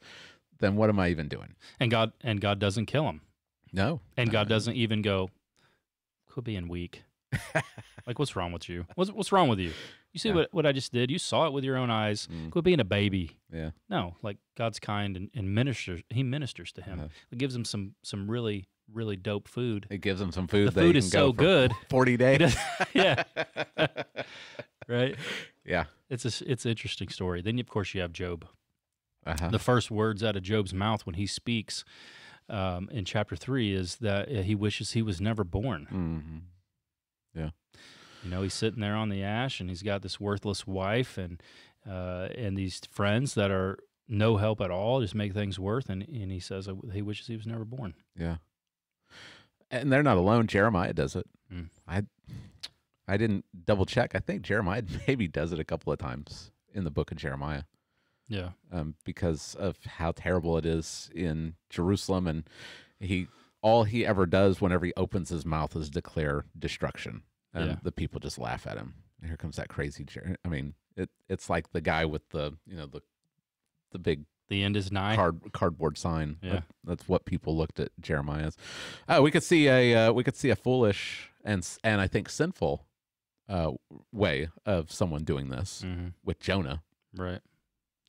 S1: then what am I even doing?
S2: And God and God doesn't kill him.
S1: No,
S2: And God
S1: Uh,
S2: doesn't even go, could be in weak. [LAUGHS] like what's wrong with you? What's what's wrong with you? You see
S1: Yeah.
S2: what, what I just did? You saw it with your own eyes.
S1: Mm,
S2: Quit being a baby.
S1: yeah,
S2: No, like God's kind and, and ministers he ministers to him.
S1: Uh-huh.
S2: It gives him some some really, really dope food.
S1: it gives them some food.
S2: The food is so good.
S1: Forty days. [LAUGHS]
S2: yeah. Right?
S1: yeah.
S2: It's a it's an interesting story. Then of course you have Job.
S1: Uh-huh.
S2: the first words out of Job's mouth when he speaks um, in chapter three is that uh, he wishes he was never born.
S1: hmm
S2: You know, he's sitting there on the ash, and he's got this worthless wife and uh, and these friends that are no help at all, just make things worse. And and he says he wishes he was never born.
S1: Yeah. And they're not alone. Jeremiah does it.
S2: Mm.
S1: I I didn't double check. I think Jeremiah [LAUGHS] maybe does it a couple of times in the book of Jeremiah
S2: Yeah,
S1: um, because of how terrible it is in Jerusalem. And he all he ever does whenever he opens his mouth is declare destruction. And
S2: Yeah.
S1: the people just laugh at him. And here comes that crazy. Jer- I mean, it it's like the guy with the you know the the big
S2: the end is nigh.
S1: card cardboard sign.
S2: Yeah.
S1: That- that's what people looked at Jeremiah as. Uh, we could see a uh, we could see a foolish and and I think sinful uh, way of someone doing this
S2: hmm
S1: with Jonah.
S2: Right.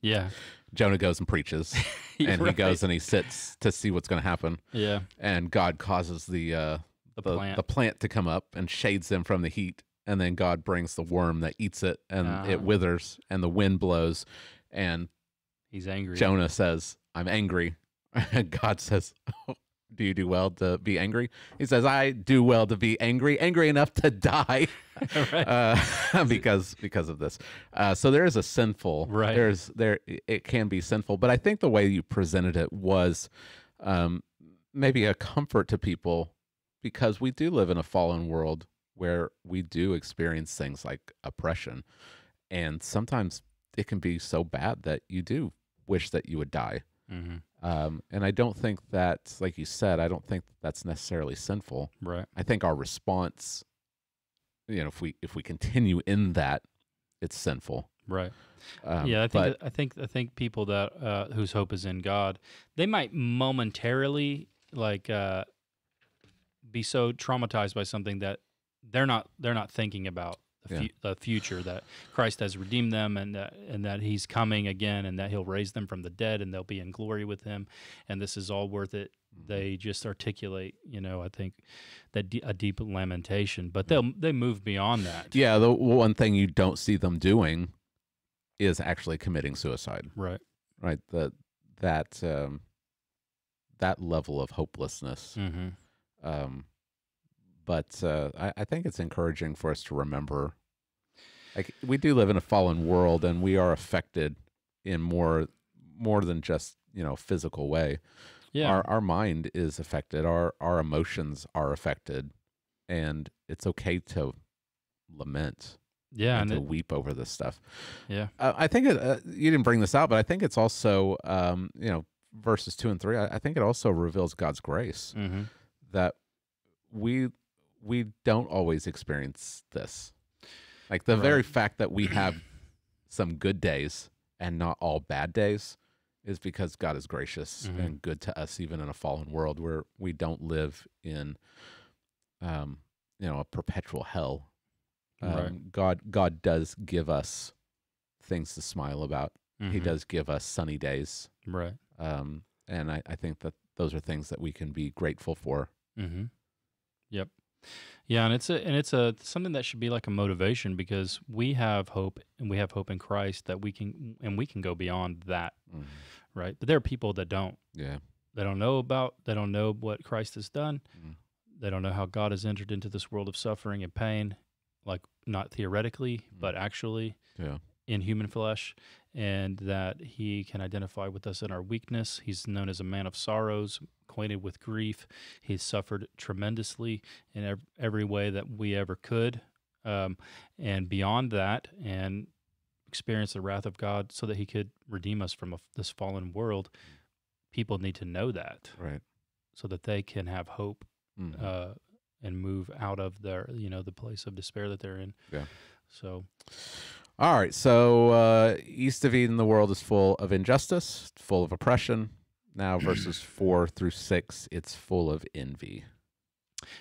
S2: Yeah.
S1: Jonah goes and preaches, [LAUGHS] and he
S2: Right.
S1: goes and he sits to see what's going to happen.
S2: Yeah.
S1: And God causes the uh,
S2: The,
S1: the
S2: plant.
S1: the plant to come up and shades them from the heat, and then God brings the worm that eats it, and
S2: Ah.
S1: it withers, and the wind blows, and
S2: He's angry.
S1: Jonah says, "I'm angry," [LAUGHS] and God says, do you do well to be angry? He says, I do well to be angry, angry enough to [LAUGHS] die, [LAUGHS]
S2: right.
S1: uh, [LAUGHS] because because of this. Uh, so there is a sinful.
S2: Right.
S1: There's there it can be sinful, but I think the way you presented it was um, maybe a comfort to people because we do live in a fallen world where we do experience things like oppression, and sometimes it can be so bad that you do wish that you would die.
S2: hmm
S1: Um, and I don't think that, like you said, I don't think that's necessarily sinful.
S2: Right.
S1: I think our response, you know, if we if we continue in that, it's sinful.
S2: Right.
S1: Um,
S2: yeah, I think
S1: but
S2: I think I think people that uh, whose hope is in God, they might momentarily like uh, be so traumatized by something that they're not they're not thinking about the,
S1: Yeah.
S2: fu- the future that Christ has redeemed them and that and that He's coming again and that He'll raise them from the dead and they'll be in glory with Him and this is all worth it.
S1: Mm-hmm.
S2: They just articulate, you know, I think that de- a deep lamentation, but they'll they move beyond that.
S1: yeah, the one thing you don't see them doing is actually committing suicide.
S2: Right.
S1: Right. That that um, that level of hopelessness.
S2: Mm-hmm.
S1: Um, but uh, I, I think it's encouraging for us to remember, like we do live in a fallen world, and we are affected in more more than just you know physical way.
S2: Yeah.
S1: Our our mind is affected. Our our emotions are affected, and it's okay to lament
S2: yeah.
S1: and
S2: And
S1: to
S2: it,
S1: weep over this stuff.
S2: yeah.
S1: Uh, I think it, uh, you didn't bring this out, but I think it's also um, you know verses two and three. I, I think it also reveals God's grace
S2: Mm-hmm.
S1: that we we don't always experience this. Like the very fact that we have [CLEARS THROAT] some good days and not all bad days is because God is gracious
S2: Mhm.
S1: and good to us even in a fallen world where we don't live in um you know a perpetual hell. Um,
S2: Right.
S1: God God does give us things to smile about. He
S2: Mhm.
S1: does give us sunny days.
S2: Right.
S1: Um and I, I think that those are things that we can be grateful for.
S2: Mm-hmm. Yeah, and it's a and it's a something that should be like a motivation because we have hope and we have hope in Christ that we can and we can go beyond that, right? But there are people that don't.
S1: Yeah.
S2: They don't know about. They don't know what Christ has done.
S1: Mm.
S2: They don't know how God has entered into this world of suffering and pain, like not theoretically, but actually
S1: Yeah.
S2: in human flesh, and that he can identify with us in our weakness. He's known as a man of sorrows, acquainted with grief. He's suffered tremendously in every way that we ever could, um, and beyond that, and experienced the wrath of God so that he could redeem us from a, this fallen world. People need to know that
S1: Right.
S2: so that they can have hope
S1: Mhm.
S2: uh, and move out of their, you know, the place of despair that they're in.
S1: Yeah.
S2: So
S1: All right. So uh, east of Eden, the world is full of injustice, full of oppression. Now, [CLEARS THROAT] verses four through six, it's full of envy.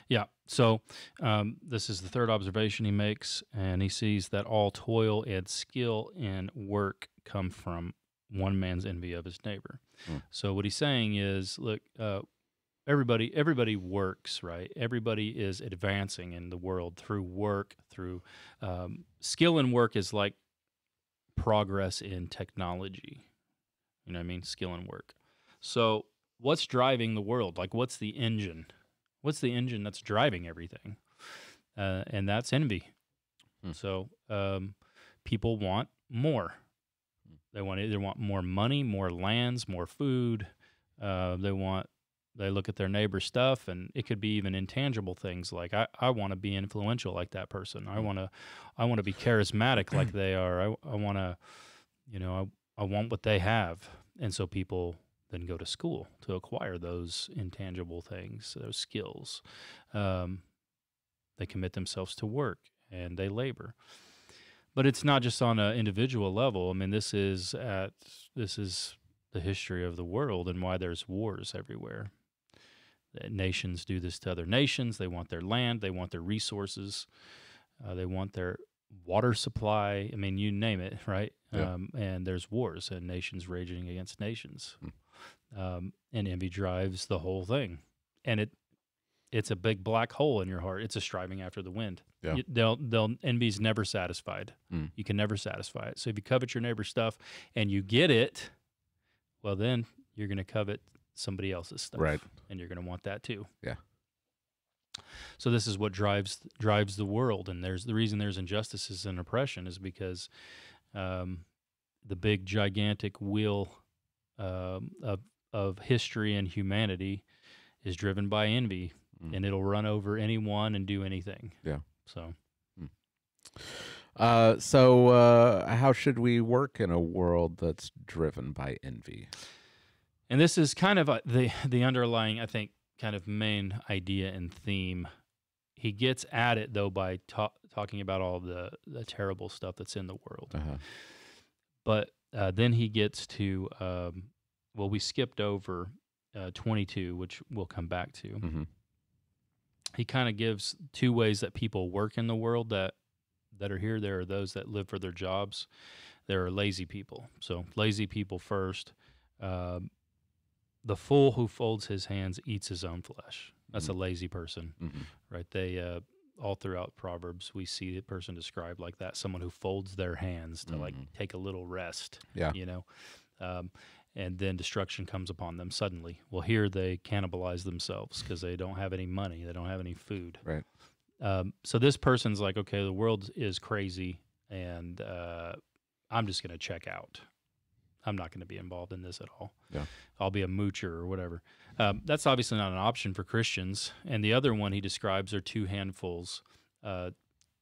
S2: Yeah. So um, this is the third observation he makes, and he sees that all toil and skill in work come from one man's envy of his neighbor.
S1: Hmm.
S2: So what he's saying is, look, uh, everybody everybody works, right? Everybody is advancing in the world through work, through um, skill and work is like progress in technology. You know what I mean? Skill and work. So what's driving the world? Like, what's the engine? what's the engine that's driving everything? Uh, and that's envy.
S1: Hmm.
S2: So um, people want more.
S1: Hmm.
S2: They want either want more money, more lands, more food. Uh, they want they look at their neighbor's stuff, and it could be even intangible things like I, I want to be influential like that person. I
S1: Hmm.
S2: want to I want to be charismatic like [CLEARS THROAT] they are. I I want to you know I I want what they have, and so people then go to school to acquire those intangible things, those skills. Um, they commit themselves to work and they labor. But it's not just on an individual level. I mean, this is at this is the history of the world and why there's wars everywhere. Nations do this to other nations. They want their land. They want their resources. Uh, they want their water supply. I mean, you name it, [LAUGHS] right?
S1: Yeah.
S2: Um, and there's wars and nations raging against nations,
S1: Hmm.
S2: um, and envy drives the whole thing. And it it's a big black hole in your heart. It's a striving after the wind.
S1: Yeah.
S2: You- they'll they'll envy's never satisfied.
S1: Mm.
S2: You can never satisfy it. So if you covet your neighbor's stuff and you get it, well then you're going to covet somebody else's stuff,
S1: Right.
S2: And you're going to want that too.
S1: Yeah.
S2: So this is what drives drives the world, and there's the reason there's injustices and oppression is because um, the big gigantic wheel um, of of history and humanity is driven by envy,
S1: Mm.
S2: and it'll run over anyone and do anything.
S1: Yeah.
S2: So
S1: Uh, so uh, how should we work in a world that's driven by envy?
S2: And this is kind of uh, the the underlying, I think, kind of main idea and theme. He gets at it though by ta- talking about all the the terrible stuff that's in the world.
S1: Uh-huh.
S2: But uh, then he gets to um, well, we skipped over uh, 22, which we'll come back to.
S1: hmm
S2: He kind of gives two ways that people work in the world that that are here. There are those that live for their jobs. There are lazy people. So lazy people first. Um, the fool who folds his hands eats his own flesh. That's a lazy person,
S1: hmm
S2: right? They uh, all throughout Proverbs we see the person described like that, someone who folds their hands to like
S1: Mhm.
S2: take a little rest.
S1: Yeah.
S2: you know. Um, and then destruction comes upon them suddenly. Well, here they cannibalize themselves because they don't have any money, they don't have any food.
S1: Right.
S2: Um, so this person's like, okay, the world is crazy, and uh, I'm just going to check out. I'm not going to be involved in this at all.
S1: Yeah.
S2: I'll be a moocher or whatever. Um, that's obviously not an option for Christians. And the other one he describes are two handfuls. Uh,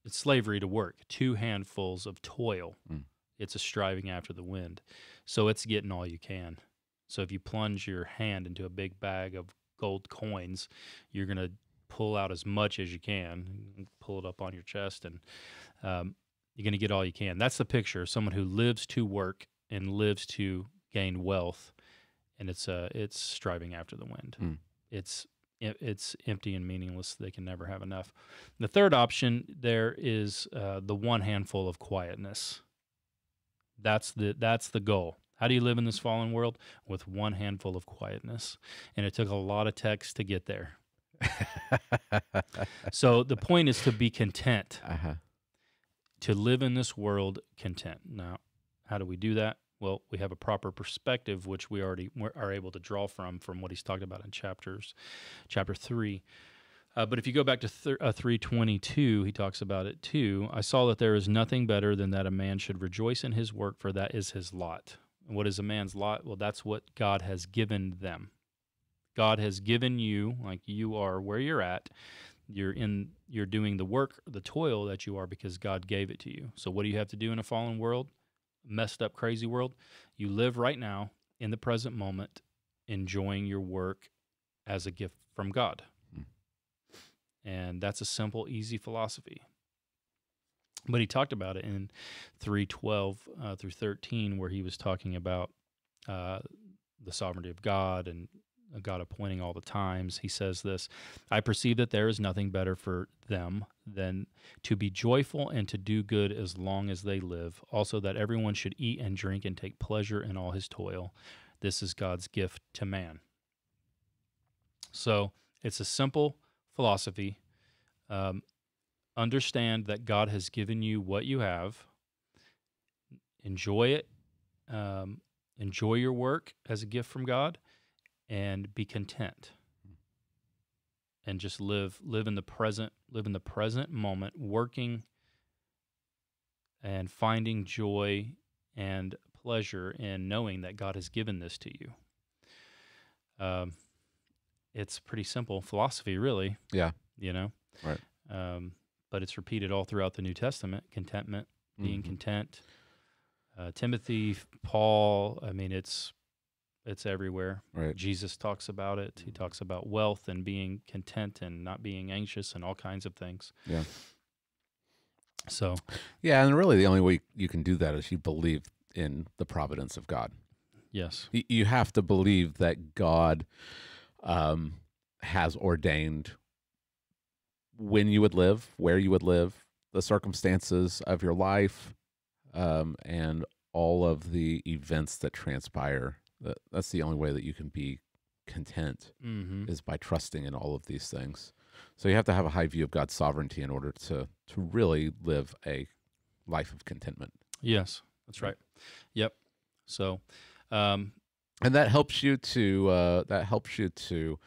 S2: it's slavery to work, two handfuls of toil.
S1: Mm.
S2: It's a striving after the wind. So it's getting all you can. So if you plunge your hand into a big bag of gold coins, you're going to pull out as much as you can, pull it up on your chest, and um, you're going to get all you can. That's the picture of someone who lives to work and lives to gain wealth, and it's uh, it's striving after the wind.
S1: Mm.
S2: It's it's empty and meaningless. They can never have enough. The third option there is uh, the one handful of quietness. That's the that's the goal. How do you live in this fallen world with one handful of quietness? And it took a lot of text to get there. [LAUGHS] So the point is to be content,
S1: uh-huh.
S2: to live in this world content. Now, how do we do that? Well, we have a proper perspective, which we already are able to draw from from what he's talked about in chapters, chapter three. Uh, but if you go back to th- uh, 322, he talks about it too. I saw that there is nothing better than that a man should rejoice in his work, for that is his lot. And what is a man's lot? Well, that's what God has given them. God has given you, like you are where you're at. You're in. You're doing the work, the toil that you are, because God gave it to you. So, what do you have to do in a fallen world, messed up, crazy world? You live right now in the present moment, enjoying your work as a gift from God.
S1: Hmm.
S2: And that's a simple, easy philosophy. But he talked about it in 312 uh, through 13, where he was talking about uh, the sovereignty of God and God appointing all the times. He says this I perceive that there is nothing better for them than to be joyful and to do good as long as they live. Also, that everyone should eat and drink and take pleasure in all his toil. This is God's gift to man. So it's a simple philosophy. Um, understand that God has given you what you have. Enjoy it. Um, enjoy your work as a gift from God, and be content. And just live live in the present. Live in the present moment, working and finding joy and pleasure in knowing that God has given this to you. Um, it's pretty simple philosophy, really.
S1: Yeah.
S2: You know?
S1: Right.
S2: Um, but it's repeated all throughout the New Testament contentment, being
S1: Mhm.
S2: content. Uh, Timothy, Paul, I mean, it's it's everywhere.
S1: Right.
S2: Jesus talks about it. He talks about wealth and being content and not being anxious and all kinds of things.
S1: Yeah.
S2: So,
S1: Yeah, and really the only way you can do that is you believe in the providence of God.
S2: yes.
S1: You have to believe that God um, has ordained when you would live, where you would live, the circumstances of your life, um, and all of the events that transpire. That, that's the only way that you can be content
S2: hmm
S1: is by trusting in all of these things. So you have to have a high view of God's sovereignty in order to to really live a life of contentment.
S2: Yes, that's
S1: Right.
S2: Yep. So, um,
S1: and that helps you to uh, that helps you to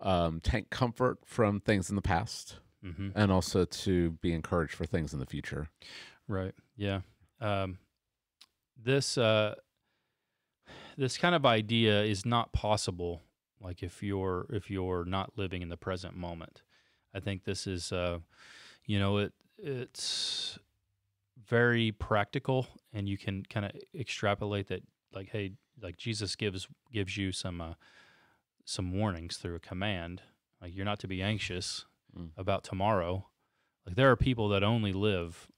S1: um, take comfort from things in the past,
S2: hmm
S1: and also to be encouraged for things in the future.
S2: Right. Yeah. Um, this uh, this kind of idea is not possible. Like if you're if you're not living in the present moment, I think this is uh, you know it it's very practical, and you can kind of extrapolate that. Like hey, like Jesus gives gives you some uh, some warnings through a command. Like you're not to be anxious
S1: Mm.
S2: about tomorrow. Like there are people that only live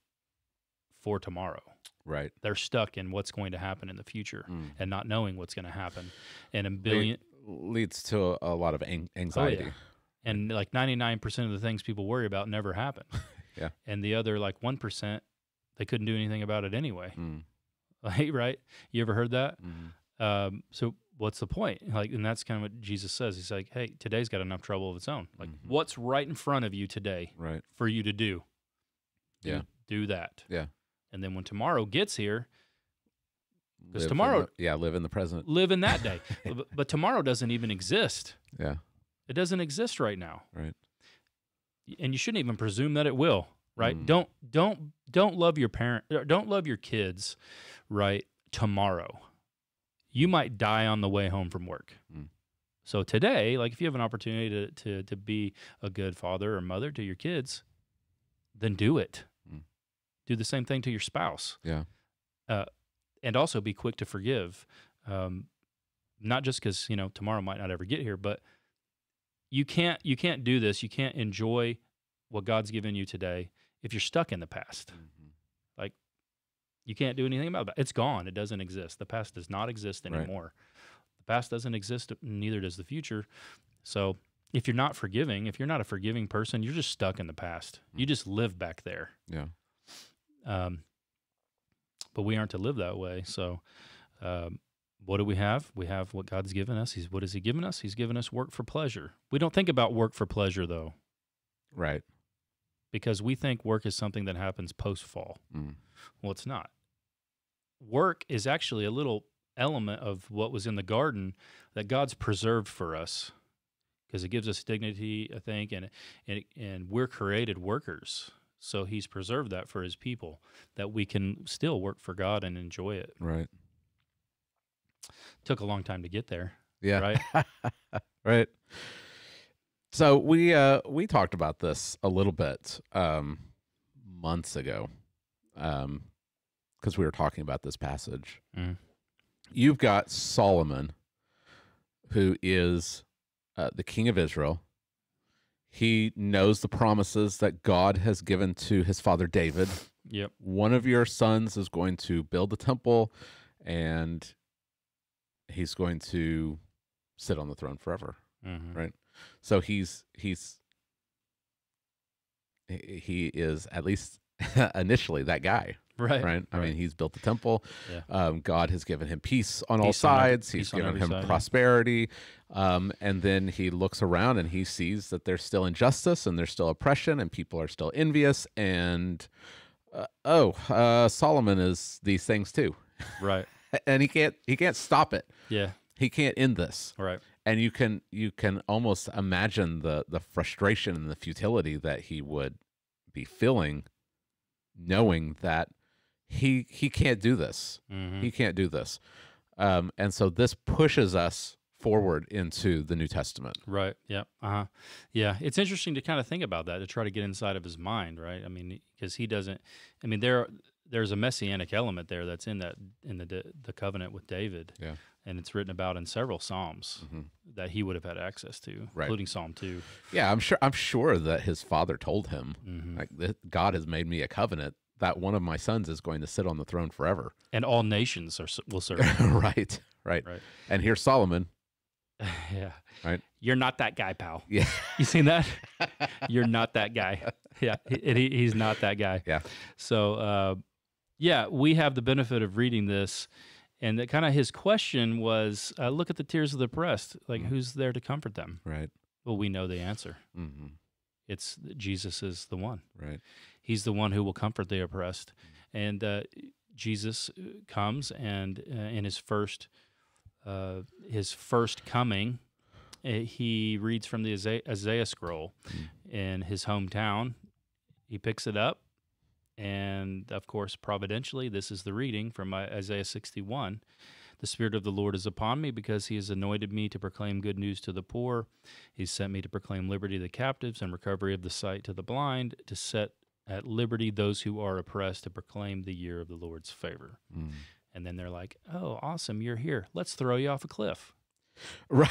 S2: for tomorrow.
S1: Right.
S2: They're stuck in what's going to happen in the future
S1: Mm.
S2: and not knowing what's going to happen. And a billion
S1: leads to a, lot of an- anxiety.
S2: and like 99% of the things people worry about never happen. [LAUGHS]
S1: Yeah.
S2: And the other like 1%, they couldn't do anything about it anyway.
S1: Mm. [LAUGHS]
S2: Like, right? You ever heard that?
S1: Mhm.
S2: Um, so what's the point? Like, and that's kind of what Jesus says. He's like, hey, today's got enough trouble of its own. Like,
S1: Mhm.
S2: what's right in front of you today
S1: Right.
S2: for you to do? Do-
S1: Yeah.
S2: Do that.
S1: Yeah.
S2: And then when tomorrow gets here,
S1: because
S2: tomorrow-
S1: the- yeah, live in the present.
S2: live in that day. [LAUGHS] but, but tomorrow doesn't even exist.
S1: Yeah.
S2: It doesn't exist right now.
S1: Right.
S2: And you shouldn't even presume that it will, right?
S1: Mm.
S2: Don't don't don't love your parent don't love your kids, right? Tomorrow. You might die on the way home from work.
S1: Mm.
S2: So today, like if you have an opportunity to, to to be a good father or mother to your kids, then do it.
S1: Mm.
S2: Do the same thing to your spouse.
S1: Yeah.
S2: Uh, and also be quick to forgive. Um, not just because you know tomorrow might not ever get here, but you can't you can't do this. You can't enjoy what God's given you today if you're stuck in the past.
S1: Mhm.
S2: You can't do anything about it. It's gone. It doesn't exist. The past does not exist
S1: Right.
S2: anymore. The past doesn't exist. Neither does the future. So if you're not forgiving, if you're not a forgiving person, you're just stuck in the past. You just live back there.
S1: Yeah.
S2: Um, but we aren't to live that way. So, um, what do we have? We have what God's given us. He's what has He given us? He's given us work for pleasure. We don't think about work for pleasure though,
S1: Right.
S2: because we think work is something that happens post fall.
S1: Mm.
S2: Well, it's not. Work is actually a little element of what was in the garden that God's preserved for us because it gives us dignity, I think, and and and we're created workers. So he's preserved that for his people that we can still work for God and enjoy it.
S1: Right.
S2: Took a long time to get there,
S1: Yeah.
S2: right? [LAUGHS]
S1: right. So we uh we talked about this a little bit um months ago. Um because we were talking about this passage.
S2: Mhm.
S1: You've got Solomon who is uh, the king of Israel. He knows the promises that God has given to his father David.
S2: Yep.
S1: One of your sons is going to build the temple and he's going to sit on the throne forever.
S2: Mhm.
S1: Right. So he's he's he he is at least [LAUGHS] initially that guy,
S2: Right.
S1: right? I mean, he's built the temple.
S2: Yeah.
S1: Um, God has given him peace on all
S2: Peace on
S1: sides. he's given him
S2: side, yeah.
S1: prosperity. Um, and then he looks around and he sees that there's still injustice and there's still oppression and people are still envious. And uh, oh, uh, Solomon is these things too,
S2: right. [LAUGHS]
S1: and he can't he can't stop it.
S2: Yeah.
S1: He can't end this
S2: Right.
S1: and you can you can almost imagine the the frustration and the futility that he would be feeling knowing that he he can't do this
S2: hmm
S1: he can't do this um and so this pushes us forward into the new testament
S2: Right. Yeah. Uh huh. Yeah. It's interesting to kind of think about that to try to get inside of his mind, right? I mean, because he doesn't. I mean, there there's a messianic element there that's in that in the the covenant with David.
S1: Yeah.
S2: And it's written about in several psalms
S1: Mhm.
S2: that he would have had access to,
S1: Right.
S2: including Psalm two.
S1: yeah i'm sure i'm sure that his father told him
S2: hmm
S1: like that god has made me a covenant that one of my sons is going to sit on the throne forever
S2: And all nations are will serve. [LAUGHS]
S1: right right
S2: Right.
S1: and here's solomon [LAUGHS]
S2: yeah.
S1: Right.
S2: You're not that guy, pal.
S1: yeah [LAUGHS]
S2: You seen that? You're not that guy. Yeah, he, he- he's not that guy.
S1: Yeah.
S2: So, uh, yeah, we have the benefit of reading this, and that kind of his question was, uh, "Look at the tears of the oppressed. Like,
S1: Mhm.
S2: who's there to comfort them?"
S1: right
S2: Well, we know the answer.
S1: Mm -hmm.
S2: It's Jesus is the one.
S1: right
S2: He's the one who will comfort the oppressed, and uh, Jesus uh, comes and uh, in his first uh, his first coming, uh, he reads from the Isaiah, Isaiah scroll in his hometown. He picks it up, and of course, providentially, this is the reading from Isaiah 61. The Spirit of the Lord is upon me because He has anointed me to proclaim good news to the poor. He sent me to proclaim liberty to the captives and recovery of the sight to the blind, to set at liberty those who are oppressed, to proclaim the year of the Lord's favor.
S1: Mm.
S2: And then they're like, oh, awesome, you're here. Let's throw you off a cliff. [LAUGHS]
S1: Right.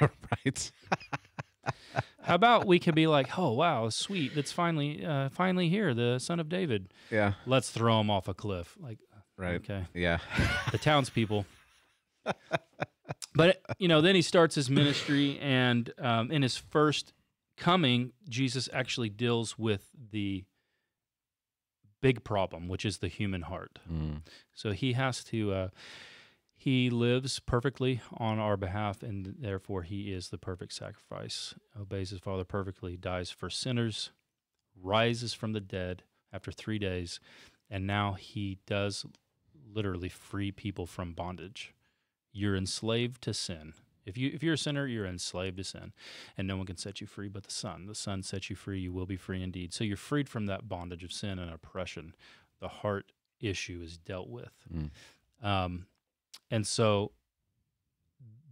S1: right. [LAUGHS]
S2: How about we could be like, oh, wow, sweet. That's finally, uh, finally here, the son of David.
S1: Yeah.
S2: Let's throw him off a cliff. Like,
S1: Right.
S2: okay.
S1: Yeah. [LAUGHS]
S2: the townspeople. but you know, then he starts his ministry, and um, in his first coming, Jesus actually deals with the big problem, which is the human heart.
S1: Mm.
S2: So he has to. Uh, he lives perfectly on our behalf, and therefore he is the perfect sacrifice. Obeys his Father perfectly, dies for sinners, rises from the dead after three days, and now he does literally free people from bondage. You're enslaved to sin. If you if you're a sinner, you're enslaved to sin, and no one can set you free but the Son. The Son sets you free; you will be free indeed. So you're freed from that bondage of sin and oppression. The heart issue is dealt with,
S1: Mm.
S2: um, and so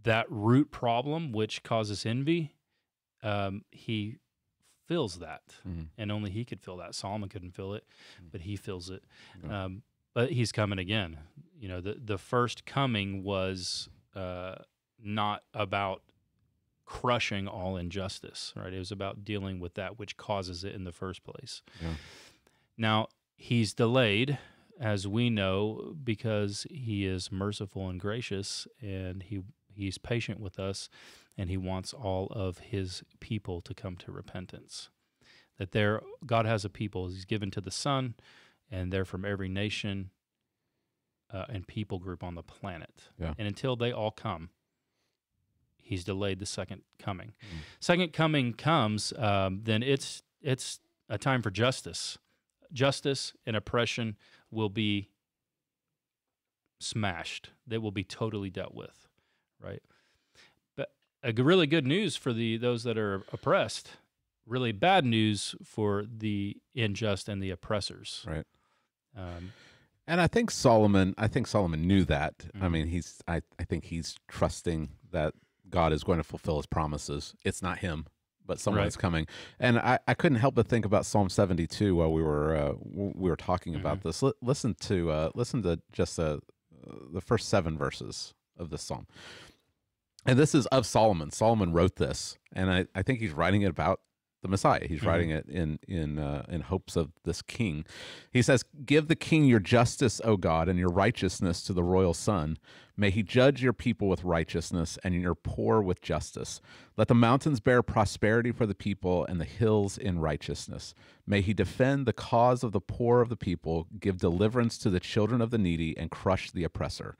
S2: that root problem, which causes envy, um, he fills that,
S1: Mm.
S2: and only he could fill that. Solomon couldn't fill it,
S1: Mm.
S2: but he fills it.
S1: Yeah.
S2: Um, but he's coming again. You know, the the first coming was uh, not about crushing all injustice, right? It was about dealing with that which causes it in the first place.
S1: Yeah.
S2: Now he's delayed, as we know, because he is merciful and gracious, and he he's patient with us, and he wants all of his people to come to repentance. That there, God has a people. He's given to the Son, and they're from every nation uh, and people group on the planet.
S1: Yeah.
S2: And until they all come, he's delayed the second coming.
S1: Mm.
S2: Second coming comes, um, then it's it's a time for justice. Justice and oppression will be smashed. They will be totally dealt with, right? But a really good news for the those that are oppressed. Really bad news for the unjust and the oppressors.
S1: Right.
S2: Um,
S1: And I think Solomon, I think Solomon knew that. I
S2: Mhm.
S1: mean, he's, I, I think he's trusting that God is going to fulfill his promises. It's not him, but someone someone's coming. And I, I couldn't help but think about Psalm 72 while we were, uh, we were talking about this. Li- listen to, uh, listen to just uh, the first seven verses of this Psalm. And this is of Solomon. Solomon wrote this, and I, I think he's writing it about the Messiah. He's
S2: Mhm.
S1: writing it in in uh, in hopes of this king. He says, "Give the king your justice, O God, and your righteousness to the royal son. May he judge your people with righteousness and your poor with justice. Let the mountains bear prosperity for the people and the hills in righteousness. May he defend the cause of the poor of the people, give deliverance to the children of the needy, and crush the oppressor."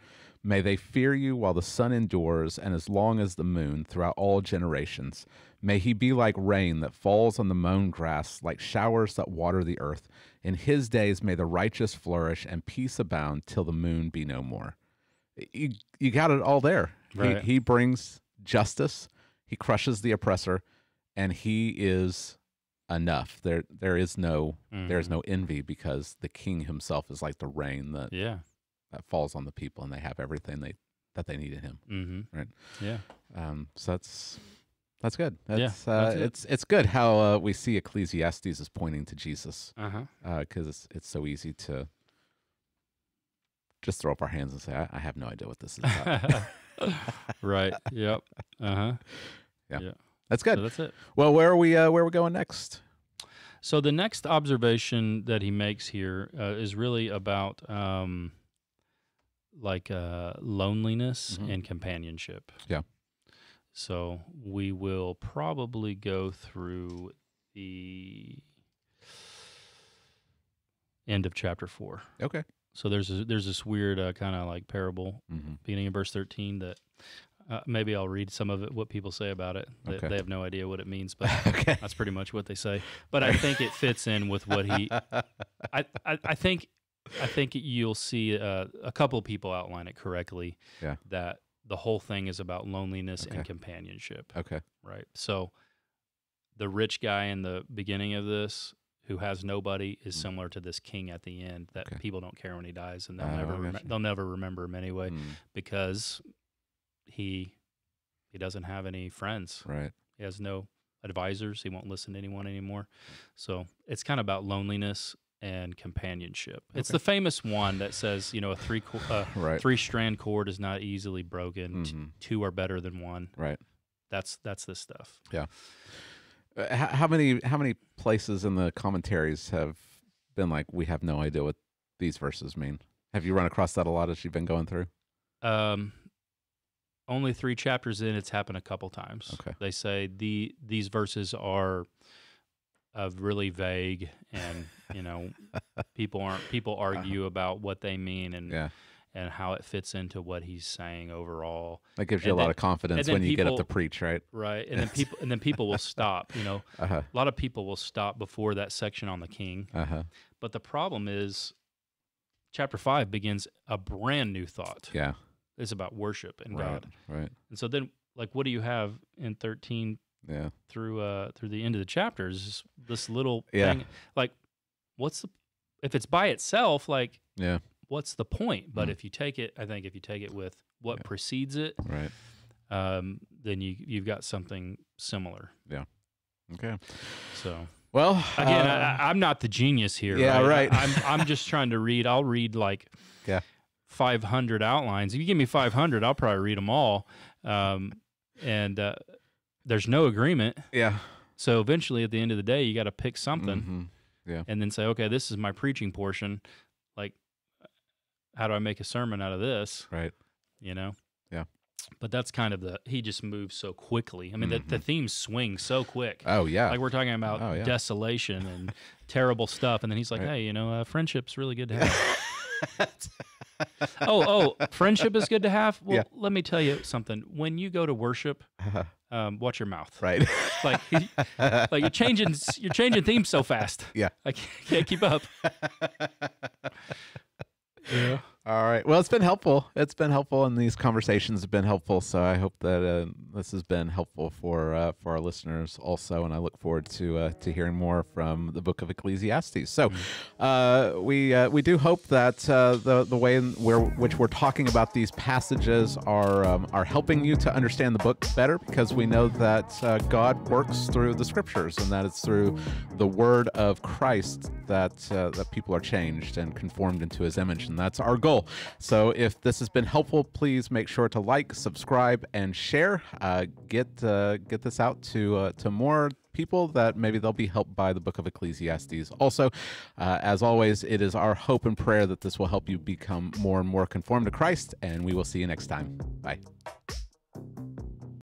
S1: May they fear you while the sun endures and as long as the moon throughout all generations. May he be like rain that falls on the mown grass, like showers that water the earth. In his days may the righteous flourish and peace abound till the moon be no more. You, you got it all there.
S2: Right.
S1: He, he brings justice, he crushes the oppressor, and he is enough. There there is no there is
S2: mhm.
S1: no envy because the king himself is like the rain that,
S2: Yeah.
S1: that falls on the people and they have everything they that they need in him.
S2: Mm-hmm.
S1: Right.
S2: Yeah.
S1: Um, so that's that's good.
S2: Yeah,
S1: That's, uh,
S2: that's it.
S1: it's it's good how uh, we see Ecclesiastes as pointing to Jesus
S2: Uh huh.
S1: because it's it's so easy to just throw up our hands and say, I, I have no idea what this is about. [LAUGHS]
S2: right. Yep. Uh huh.
S1: Yeah, that's good.
S2: So that's it.
S1: well, where are we? Uh, where are we going next?
S2: So the next observation that he makes here uh, is really about um, like uh, loneliness
S1: Mhm.
S2: and companionship.
S1: Yeah.
S2: So we will probably go through the end of chapter four.
S1: Okay.
S2: So there's a, there's this weird uh, kind of like parable
S1: hmm
S2: beginning of verse 13 that uh, maybe I'll read some of it, what people say about it. They,
S1: Okay.
S2: they have no idea what it means, but [LAUGHS]
S1: okay.
S2: that's pretty much what they say. But I think it fits in with what he. I, I, I think I think you'll see uh, a couple of people outline it correctly.
S1: Yeah.
S2: That the whole thing is about loneliness
S1: Okay.
S2: and companionship,
S1: Okay.
S2: right? So the rich guy in the beginning of this who has nobody is
S1: Mm.
S2: similar to this king at the end that
S1: Okay.
S2: people don't care when he dies and they'll
S1: Oh,
S2: never rem- they'll never remember him anyway
S1: Mm,
S2: because he he doesn't have any friends.
S1: right.
S2: He has no advisors. He won't listen to anyone anymore. So it's kind of about loneliness and companionship. It's the famous one that says, you know, a three co- uh, [LAUGHS]
S1: Right.
S2: three strand cord is not easily broken. T-
S1: Mhm,
S2: two are better than one.
S1: Right.
S2: That's that's this stuff.
S1: Uh, how, how many how many places in the commentaries have been like we have no idea what these verses mean? Have you run across that a lot as you've been going through?
S2: Um, only three chapters in, it's happened a couple times.
S1: Okay.
S2: They say the these verses are uh, really vague, and you know, [LAUGHS] people aren't people argue about what they mean and
S1: Uh-huh. Yeah.
S2: And how it fits into what he's saying overall.
S1: That gives you
S2: And
S1: a lot of confidence
S2: then
S1: when you get up to preach, right?
S2: Right. And then [LAUGHS] people and then people will stop, you know. [LAUGHS]
S1: Uh-huh.
S2: A lot of people will stop before that section on the king.
S1: Uh-huh.
S2: But the problem is chapter 5 begins a brand new thought.
S1: Yeah.
S2: It's about worship and
S1: Right.
S2: God.
S1: Right.
S2: And so then like what do you have in 13
S1: Yeah.
S2: through uh through the end of the chapters this little
S1: Yeah.
S2: thing like what's the if it's by itself like
S1: Yeah.
S2: What's the point? But
S1: Mm.
S2: if you take it I think if you take it with what
S1: Yeah.
S2: precedes it
S1: Right.
S2: um, then you you've got something similar. Yeah.
S1: Okay.
S2: So
S1: Well,
S2: again,
S1: uh,
S2: I, I'm not the genius here.
S1: yeah,
S2: right.
S1: right.
S2: I, I'm I'm just [LAUGHS] trying to read. I'll read like
S1: Yeah.
S2: 500 outlines. If you give me 500, I'll probably read them all. Um, and uh, there's no agreement.
S1: yeah.
S2: So eventually, at the end of the day, you got to pick something
S1: Mhm.
S2: and then say, okay, this is my preaching portion. How do I make a sermon out of this?
S1: Right.
S2: You know.
S1: Yeah.
S2: But that's kind of the he just moves so quickly. I mean, the, the themes swing so quick.
S1: Oh yeah.
S2: Like we're talking about
S1: Oh, yeah.
S2: desolation and [LAUGHS] terrible stuff, and then he's like,
S1: Right.
S2: "Hey, you know, uh, friendship's really good to have." [LAUGHS] oh, oh, friendship is good to have. Well,
S1: Yeah.
S2: let me tell you something. When you go to worship,
S1: Uh-huh.
S2: um, watch your mouth.
S1: right. [LAUGHS]
S2: Like, like you're changing, you're changing themes so fast.
S1: Yeah.
S2: I can't, can't keep up. Yeah.
S1: All right. Well, it's been helpful. It's been helpful, and these conversations have been helpful. So I hope that uh, this has been helpful for uh, for our listeners also. And I look forward to uh, to hearing more from the Book of Ecclesiastes. So uh, we uh, we do hope that uh, the the way in where which we're talking about these passages are um, are helping you to understand the book better, because we know that uh, God works through the Scriptures, and that it's through the Word of Christ that uh, that people are changed and conformed into His image, and that's our So, if this has been helpful, please make sure to like, subscribe, and share. Uh, get uh, get this out to uh, to more people that maybe they'll be helped by the Book of Ecclesiastes. Also, uh, as always, it is our hope and prayer that this will help you become more and more conformed to Christ. And we will see you next time. Bye.